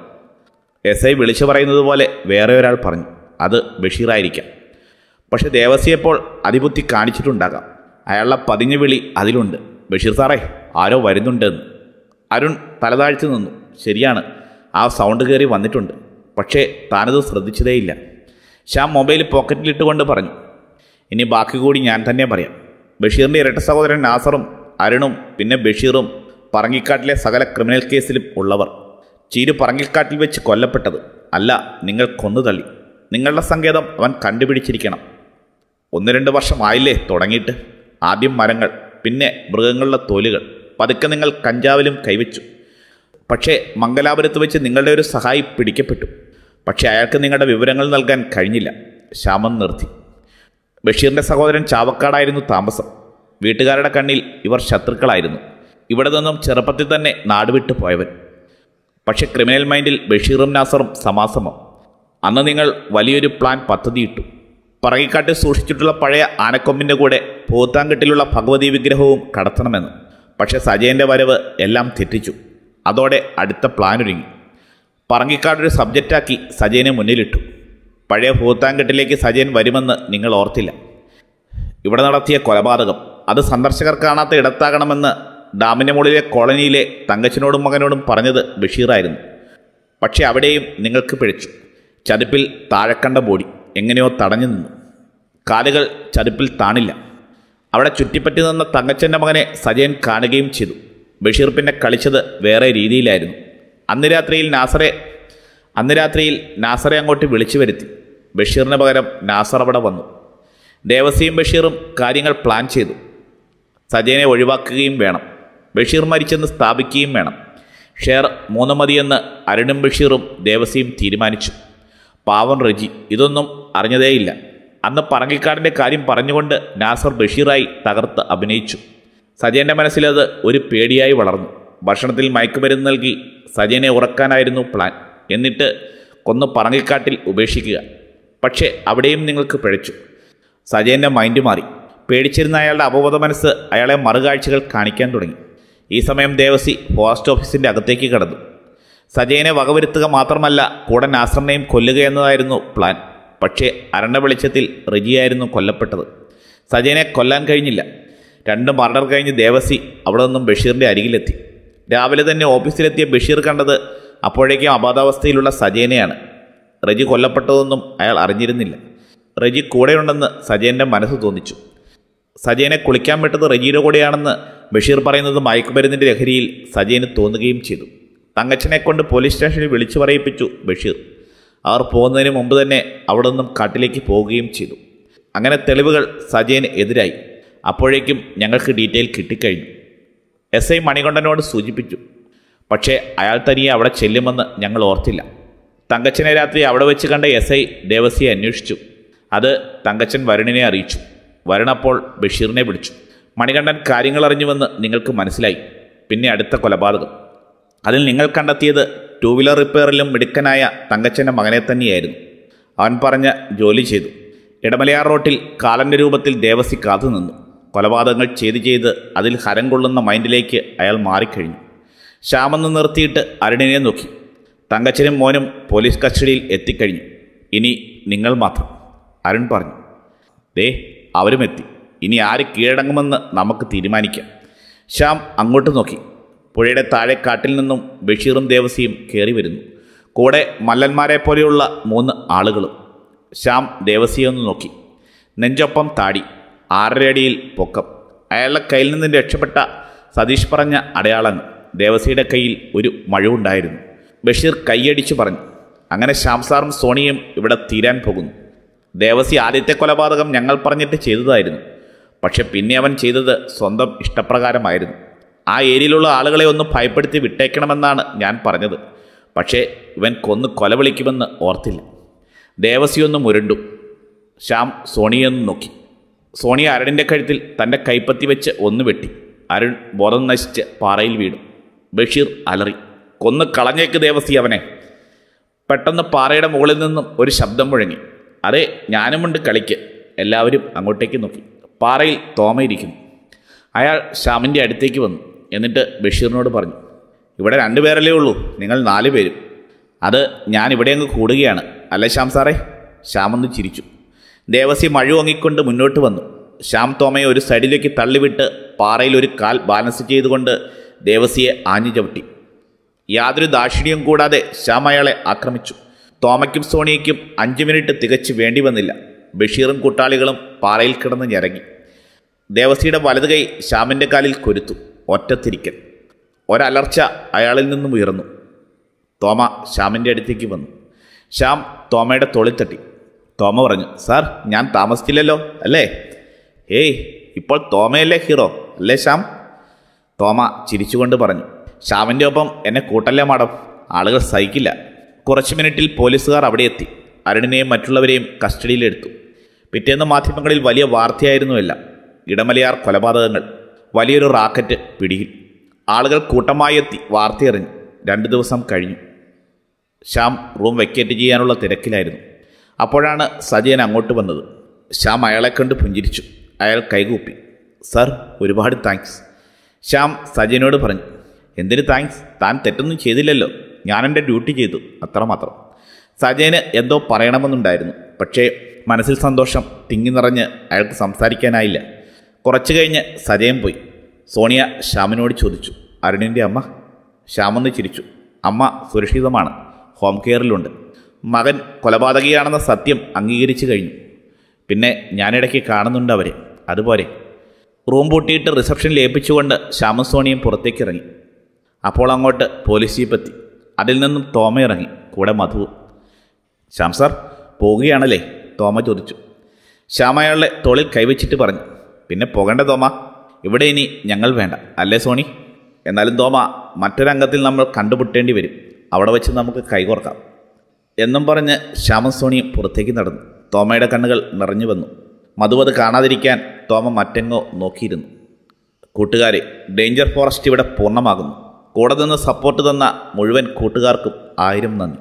എസ് ഐ വിളിച്ചു പറയുന്നത് പോലെ വേറെ ഒരാൾ പറഞ്ഞു. അത് ബഷീറായിരിക്കാം. പക്ഷേ ദേവസ്യപ്പോൾ അതിബുദ്ധി കാണിച്ചിട്ടുണ്ടാകാം. അയാളുടെ പതിഞ്ഞു വിളി അതിലുണ്ട്. ബഷീർ സാറേ ആരോ വരുന്നുണ്ടെന്ന് അരുൺ തലതാഴ്ച നിന്നു. ശരിയാണ് ആ സൗണ്ട് കയറി വന്നിട്ടുണ്ട്. പക്ഷേ താനത് ശ്രദ്ധിച്ചതേയില്ല. ശ്യാം മൊബൈൽ പോക്കറ്റിലിട്ടുകൊണ്ട് പറഞ്ഞു ഇനി ബാക്കി കൂടി ഞാൻ തന്നെ പറയാം. ബഷീറിന്റെ ഇരട്ട സഹോദരൻ നാസറും അരുണും പിന്നെ ബഷീറും പറങ്ങിക്കാട്ടിലെ സകല ക്രിമിനൽ കേസിലും ഉള്ളവർ. ചീരു പറങ്ങിക്കാട്ടിൽ വെച്ച് കൊല്ലപ്പെട്ടത്. അല്ല നിങ്ങൾ കൊന്നു തള്ളി നിങ്ങളുടെ സങ്കേതം അവൻ കണ്ടുപിടിച്ചിരിക്കണം. ഒന്ന് രണ്ട് വർഷമായില്ലേ തുടങ്ങിയിട്ട്? ആദ്യം മരങ്ങൾ പിന്നെ മൃഗങ്ങളുടെ തോലുകൾ. പതുക്കെ നിങ്ങൾ കഞ്ചാവിലും കൈവച്ചു. പക്ഷേ മംഗലാപുരത്ത് വെച്ച് നിങ്ങളുടെ ഒരു സഹായി പിടിക്കപ്പെട്ടു. പക്ഷേ അയാൾക്ക് നിങ്ങളുടെ വിവരങ്ങൾ നൽകാൻ കഴിഞ്ഞില്ല. ശ്യാമം നിർത്തി. ബഷീറിന്റെ സഹോദരൻ ചാവക്കാടായിരുന്നു താമസം. വീട്ടുകാരുടെ കണ്ണിൽ ഇവർ ശത്രുക്കളായിരുന്നു. ഇവിടെ നിന്നും ചെറുപ്പത്തിൽ തന്നെ നാടുവിട്ടു പോയവൻ. പക്ഷേ ക്രിമിനൽ മൈൻഡിൽ ബഷീറും നാസറും സമാസമം. അന്ന് നിങ്ങൾ വലിയൊരു പ്ലാൻ പദ്ധതിയിട്ടു. പറകിക്കാട്ടിൽ സൂക്ഷിച്ചിട്ടുള്ള പഴയ ആനക്കൊമ്പിന്റെ കൂടെ പോത്താങ്കെട്ടിലുള്ള ഭഗവതി വിഗ്രഹവും കടത്തണമെന്ന്. പക്ഷേ സജയന്റെ വരവ് എല്ലാം തെറ്റിച്ചു. അതോടെ അടുത്ത പ്ലാൻ ഒരുങ്ങി പറങ്കിക്കാടൊരു സബ്ജക്റ്റാക്കി സജയനെ മുന്നിലിട്ടു. പഴയ ഭൂത്താങ്കെട്ടിലേക്ക് സജയൻ വരുമെന്ന് നിങ്ങൾ ഓർത്തില്ല. ഇവിടെ നടത്തിയ കൊലപാതകം. അത് സന്ദർശകർ കാണാത്ത ഇടത്താകണമെന്ന് ഡാമിന്റെ മുകളിലെ കോളനിയിലെ തങ്കച്ചനോടും മകനോടും പറഞ്ഞത് ബഷീറായിരുന്നു. പക്ഷേ അവിടെയും നിങ്ങൾക്ക് പിഴച്ചു. ചതുപ്പിൽ താഴെക്കണ്ട ബോഡി. എങ്ങനെയോ തടഞ്ഞു നിന്നു. കാലുകൾ ചതുപ്പിൽ താണില്ല. അവിടെ ചുറ്റിപ്പറ്റി നിന്ന തങ്കച്ചന്റെ മകനെ സജയൻ കാണുകയും ചെയ്തു. ബഷീർ പിന്നെ കളിച്ചത് വേറെ രീതിയിലായിരുന്നു. അന്ന് രാത്രിയിൽ നാസറെ അന്ന് രാത്രിയിൽ നാസറെ അങ്ങോട്ട് വിളിച്ചു വരുത്തി. ബഷീറിന് പകരം നാസർ അവിടെ വന്നു. ദേവസിയും ബഷീറും കാര്യങ്ങൾ പ്ലാൻ ചെയ്തു. സജയനെ ഒഴിവാക്കുകയും വേണം. ബഷീർ മരിച്ചെന്ന് സ്ഥാപിക്കുകയും വേണം. ഷെയർ മൂന്ന് മതിയെന്ന് അരുണും ബഷീറും ദേവസിയും തീരുമാനിച്ചു. പാവം റജി ഇതൊന്നും അറിഞ്ഞതേയില്ല. അന്ന് പറങ്കിക്കാടിന്റെ കാര്യം പറഞ്ഞുകൊണ്ട് നാസർ ബഷീറായി തകർത്ത് അഭിനയിച്ചു. സജയന്റെ മനസ്സിലത് ഒരു പേടിയായി വളർന്നു. ഭക്ഷണത്തിൽ മയക്കുമരുന്ന് നൽകി സജയനെ ഉറക്കാനായിരുന്നു പ്ലാൻ എന്നിട്ട് കൊന്ന് പറങ്കിക്കാട്ടിൽ ഉപേക്ഷിക്കുക. പക്ഷേ അവിടെയും നിങ്ങൾക്ക് പിഴച്ചു. സജയന്റെ മൈൻഡ് മാറി. പേടിച്ചിരുന്ന അയാളുടെ അപബോധ മനസ്സ് അയാളെ മറുകാഴ്ചകൾ കാണിക്കാൻ തുടങ്ങി. ഈ സമയം ദേവസി പോസ്റ്റ് ഓഫീസിന്റെ അകത്തേക്ക് കടന്നു. സജയനെ വകവരുത്തുക മാത്രമല്ല കൂടെ നാസറിനെയും കൊല്ലുക എന്നതായിരുന്നു പ്ലാൻ പക്ഷേ അരണ്ട വെളിച്ചത്തിൽ റിജിയായിരുന്നു കൊല്ലപ്പെട്ടത്. സജയനെ കൊല്ലാൻ കഴിഞ്ഞില്ല. രണ്ട് മർഡർ കഴിഞ്ഞ് ദേവസി അവിടെ നിന്നും ബഷീറിന്റെ അരികിലെത്തി. രാവിലെ തന്നെ ഓഫീസിലെത്തിയ ബഷീർ കണ്ടത് അപ്പോഴേക്കും അബാധാവസ്ഥയിലുള്ള സജയനെയാണ്. റജി കൊല്ലപ്പെട്ടതൊന്നും അയാൾ അറിഞ്ഞിരുന്നില്ല. റജി കൂടെയുണ്ടെന്ന് സജയന്റെ മനസ്സ് തോന്നിച്ചു. സജയനെ കുളിക്കാൻ വിട്ടത് റജിയുടെ കൂടെയാണെന്ന് ബഷീർ പറയുന്നത് മയക്കുമരുന്നിന്റെ ലഹരിയിൽ സജയന് തോന്നുകയും ചെയ്തു. തങ്കച്ചനെ കൊണ്ട് പോലീസ് സ്റ്റേഷനിൽ വിളിച്ചു പറയിപ്പിച്ചു ബഷീർ. അവർ പോകുന്നതിന് മുമ്പ് തന്നെ അവിടെ നിന്നും കാട്ടിലേക്ക് പോവുകയും ചെയ്തു. അങ്ങനെ തെളിവുകൾ സജയന് എതിരായി. അപ്പോഴേക്കും ഞങ്ങൾക്ക് ഡീറ്റെയിൽ കിട്ടിക്കഴിഞ്ഞു. എസ് ഐ മണികണ്ഠനോട് സൂചിപ്പിച്ചു പക്ഷേ അയാൾ തനിയെ അവിടെ ചെല്ലുമെന്ന് ഞങ്ങൾ ഓർത്തില്ല. തങ്കച്ചനെ രാത്രി അവിടെ വെച്ച് കണ്ട എസ് ഐ ദേവസിയെ അന്വേഷിച്ചു. അത് തങ്കച്ചൻ വരുണിനെ അറിയിച്ചു. വരുണപ്പോൾ ബഷീറിനെ വിളിച്ചു. മണികണ്ഠൻ കാര്യങ്ങൾ അറിഞ്ഞുവെന്ന് നിങ്ങൾക്ക് മനസ്സിലായി. പിന്നെ അടുത്ത കൊലപാതകം. അതിൽ നിങ്ങൾ കണ്ടെത്തിയത് ടൂ വീലർ റിപ്പയറിലും മിടുക്കനായ തങ്കച്ചന്റെ മകനെ തന്നെയായിരുന്നു. അവൻ പറഞ്ഞ ജോലി ചെയ്തു. ഇടമലയാർ റോട്ടിൽ കാലന്റെ രൂപത്തിൽ ദേവസി കാത്തു നിന്നു. കൊലപാതകങ്ങൾ ചെയ്ത് ചെയ്ത് അതിൽ ഹരം കൊള്ളുന്ന മൈൻഡിലേക്ക് അയാൾ മാറിക്കഴിഞ്ഞു. ശ്യാമെന്ന് നിർത്തിയിട്ട് അരുണിനെ നോക്കി. തങ്കച്ചനും മോനും പോലീസ് കസ്റ്റഡിയിൽ എത്തിക്കഴിഞ്ഞു. ഇനി നിങ്ങൾ മാത്രം അരുൺ പറഞ്ഞു. ദേ അവരും എത്തി. ഇനി ആര് കീഴടങ്ങുമെന്ന് നമുക്ക് തീരുമാനിക്കാം. ശ്യാം അങ്ങോട്ട് നോക്കി. പുഴയുടെ താഴെ കാട്ടിൽ നിന്നും ബഷീറും ദേവസിയും കയറി വരുന്നു. കൂടെ മല്ലന്മാരെ പോലെയുള്ള മൂന്ന് ആളുകളും ശ്യാം ദേവസിയെ ഒന്ന് നോക്കി. നെഞ്ചൊപ്പം താടി ആറരയടിയിൽ പൊക്കം. അയാളുടെ കയ്യിൽ നിന്ന് രക്ഷപ്പെട്ട സതീഷ് പറഞ്ഞ അടയാളങ്ങൾ ദേവസിയുടെ കയ്യിൽ ഒരു മഴവുണ്ടായിരുന്നു. ബഷീർ കൈയടിച്ചു പറഞ്ഞു അങ്ങനെ ശ്യാം സാറും സോണിയും ഇവിടെ തീരാൻ പോകുന്നു. ദേവസി ആദ്യത്തെ കൊലപാതകം ഞങ്ങൾ പറഞ്ഞിട്ട് ചെയ്തതായിരുന്നു. പക്ഷെ പിന്നെ അവൻ ചെയ്തത് സ്വന്തം ഇഷ്ടപ്രകാരമായിരുന്നു. ആ ഏരിയയിലുള്ള ആളുകളെ ഒന്ന് ഭയപ്പെടുത്തി വിട്ടേക്കണമെന്നാണ് ഞാൻ പറഞ്ഞത്. പക്ഷേ ഇവൻ കൊന്ന് കൊല വിളിക്കുമെന്ന് ഓർത്തില്ല. ദേവസിയൊന്ന് മുരണ്ടു. ശ്യാം സോണിയൊന്ന് നോക്കി. സോണിയ അരുണിന്റെ കഴുത്തിൽ തന്റെ കൈപ്പത്തി വെച്ച് ഒന്ന് വെട്ടി. അരുൺ ബോധം നശിച്ച് പാറയിൽ വീണു. ബഷീർ അലറി. കൊന്ന് കളഞ്ഞേക്ക് ദേവസി അവനെ. പെട്ടെന്ന് പാറയുടെ മുകളിൽ നിന്നും ഒരു ശബ്ദം മുഴങ്ങി. അതെ ഞാനുമുണ്ട് കളിക്ക്. എല്ലാവരും അങ്ങോട്ടേക്ക് നോക്കി. പാറയിൽ തോമയിരിക്കുന്നു അയാൾ ശ്യാമിന്റെ അടുത്തേക്ക് വന്നു. എന്നിട്ട് ബഷീറിനോട് പറഞ്ഞു ഇവിടെ രണ്ടുപേരല്ലേ ഉള്ളൂ നിങ്ങൾ നാല് പേരും. അത് ഞാൻ ഇവിടെ അങ്ങ് കൂടുകയാണ്. അല്ലേ ശ്യാം സാറേ? ശ്യാമെന്ന് ചിരിച്ചു. ദേവസി മഴ ഒങ്ങിക്കൊണ്ട് മുന്നോട്ട് വന്നു. ശ്യാം തോമയെ ഒരു സൈഡിലേക്ക് തള്ളിവിട്ട് പാറയിൽ ഒരു കാൽ ബാലൻസ് ചെയ്തുകൊണ്ട് ദേവസിയെ ആഞ്ഞു ചവിട്ടി. യാതൊരു ദാക്ഷിണ്യവും കൂടാതെ ശ്യാം അയാളെ ആക്രമിച്ചു. തോമയ്ക്കും സോണിയയ്ക്കും അഞ്ച് മിനിറ്റ് തികച്ച് വേണ്ടി വന്നില്ല. ബഷീറും കൂട്ടാളികളും പാറയിൽ കിടന്ന് ഞരങ്ങി. ദേവസിയുടെ വലത് കൈ ശ്യാമിന്റെ കാലിൽ കൊരുത്തു. ഒറ്റത്തിരിക്കൽ. ഒരലർച്ച അയാളിൽ നിന്നും ഉയർന്നു. തോമ ശ്യാമിന്റെ അടുത്തേക്ക് വന്നു. ശ്യാം തോമയുടെ തൊളിത്തട്ടി തോമ പറഞ്ഞു സാർ ഞാൻ താമസിച്ചില്ലല്ലോ അല്ലേ? ഏയ് ഇപ്പോൾ തോമയല്ലേ ഹീറോ അല്ലേ ശ്യാം? തോമ ചിരിച്ചുകൊണ്ട് പറഞ്ഞു ശ്യാമിന്റെ ഒപ്പം എന്നെ കൂട്ടല്ലേ മാഡം? ആളുകൾ സഹിക്കില്ല. കുറച്ച് മിനിറ്റിൽ പോലീസുകാർ അവിടെ എത്തി. അരുണിനെയും മറ്റുള്ളവരെയും കസ്റ്റഡിയിലെടുത്തു. പിറ്റേന്ന് മാധ്യമങ്ങളിൽ വലിയ വാർത്തയായിരുന്നു എല്ലാം ഇടമലയാർ കൊലപാതകങ്ങൾ. വലിയൊരു റാക്കറ്റ് പിടിയിൽ. ആളുകൾ കൂട്ടമായി എത്തി വാർത്തയറിഞ്ഞു. രണ്ട് ദിവസം കഴിഞ്ഞു. ശ്യാം റൂം വെക്കേറ്റ് ചെയ്യാനുള്ള തിരക്കിലായിരുന്നു. അപ്പോഴാണ് സജയൻ അങ്ങോട്ട് വന്നത്. ശ്യാം അയാളെ കണ്ട് പുഞ്ചിരിച്ചു. അയാൾ കൈകൂപ്പി. സർ ഒരുപാട് താങ്ക്സ്. ശ്യാം സജയനോട് പറഞ്ഞു എന്തിന് താങ്ക്സ്? താൻ തെറ്റൊന്നും ചെയ്തില്ലല്ലോ. ഞാനെന്റെ ഡ്യൂട്ടി ചെയ്തു അത്രമാത്രം. സജയന് എന്തോ പറയണമെന്നുണ്ടായിരുന്നു. പക്ഷേ മനസ്സിൽ സന്തോഷം തിങ്ങി നിറഞ്ഞ് അയാൾക്ക് സംസാരിക്കാനായില്ല. കുറച്ചു കഴിഞ്ഞ് സജയം പോയി. സോണിയ ശ്യാമിനോട് ചോദിച്ചു അരുണിന്റെ അമ്മ? ശ്യാമെന്ന് ചിരിച്ചു. അമ്മ സുരക്ഷിതമാണ് ഹോം കെയറിലുണ്ട്. മകൻ കൊലപാതകിയാണെന്ന സത്യം അംഗീകരിച്ചു കഴിഞ്ഞു. പിന്നെ ഞാനിടയ്ക്ക് കാണുന്നുണ്ട് അവരെ. അതുപോലെ. റൂം പൂട്ടിയിട്ട് റിസപ്ഷനിൽ ഏൽപ്പിച്ചുകൊണ്ട് ശ്യാമും സോണിയും പുറത്തേക്ക് ഇറങ്ങി. അപ്പോൾ അങ്ങോട്ട് പോലീസ് ജീപ്പ് എത്തി അതിൽ നിന്നും തോമ ഇറങ്ങി കൂടെ മധു. ശ്യാം സാർ പോവുകയാണല്ലേ? തോമ ചോദിച്ചു. ശ്യാം അയാളുടെ തോളിൽ കൈവച്ചിട്ട് പറഞ്ഞു. പിന്നെ പോകേണ്ട തോമ. ഇവിടെ ഇനി ഞങ്ങൾ വേണ്ട. അല്ലേ സോണി? എന്നാലും തോമ മറ്റൊരംഗത്തിൽ നമ്മൾ കണ്ടുമുട്ടേണ്ടി വരും. അവിടെ വെച്ച് നമുക്ക് കൈകോർക്കാം എന്നും പറഞ്ഞ് ശ്യാമം സോണി പുറത്തേക്ക് നടന്നു. തോമയുടെ കണ്ണുകൾ നിറഞ്ഞു വന്നു. മധുവത് കാണാതിരിക്കാൻ തോമ മറ്റെങ്ങോ നോക്കിയിരുന്നു. കൂട്ടുകാരെ ഡേഞ്ചർ ഫോറസ്റ്റ് ഇവിടെ പൂർണമാകുന്നു. കൂടെ നിന്ന് സപ്പോർട്ട് തന്ന മുഴുവൻ കൂട്ടുകാർക്കും ആയിരം നന്ദി.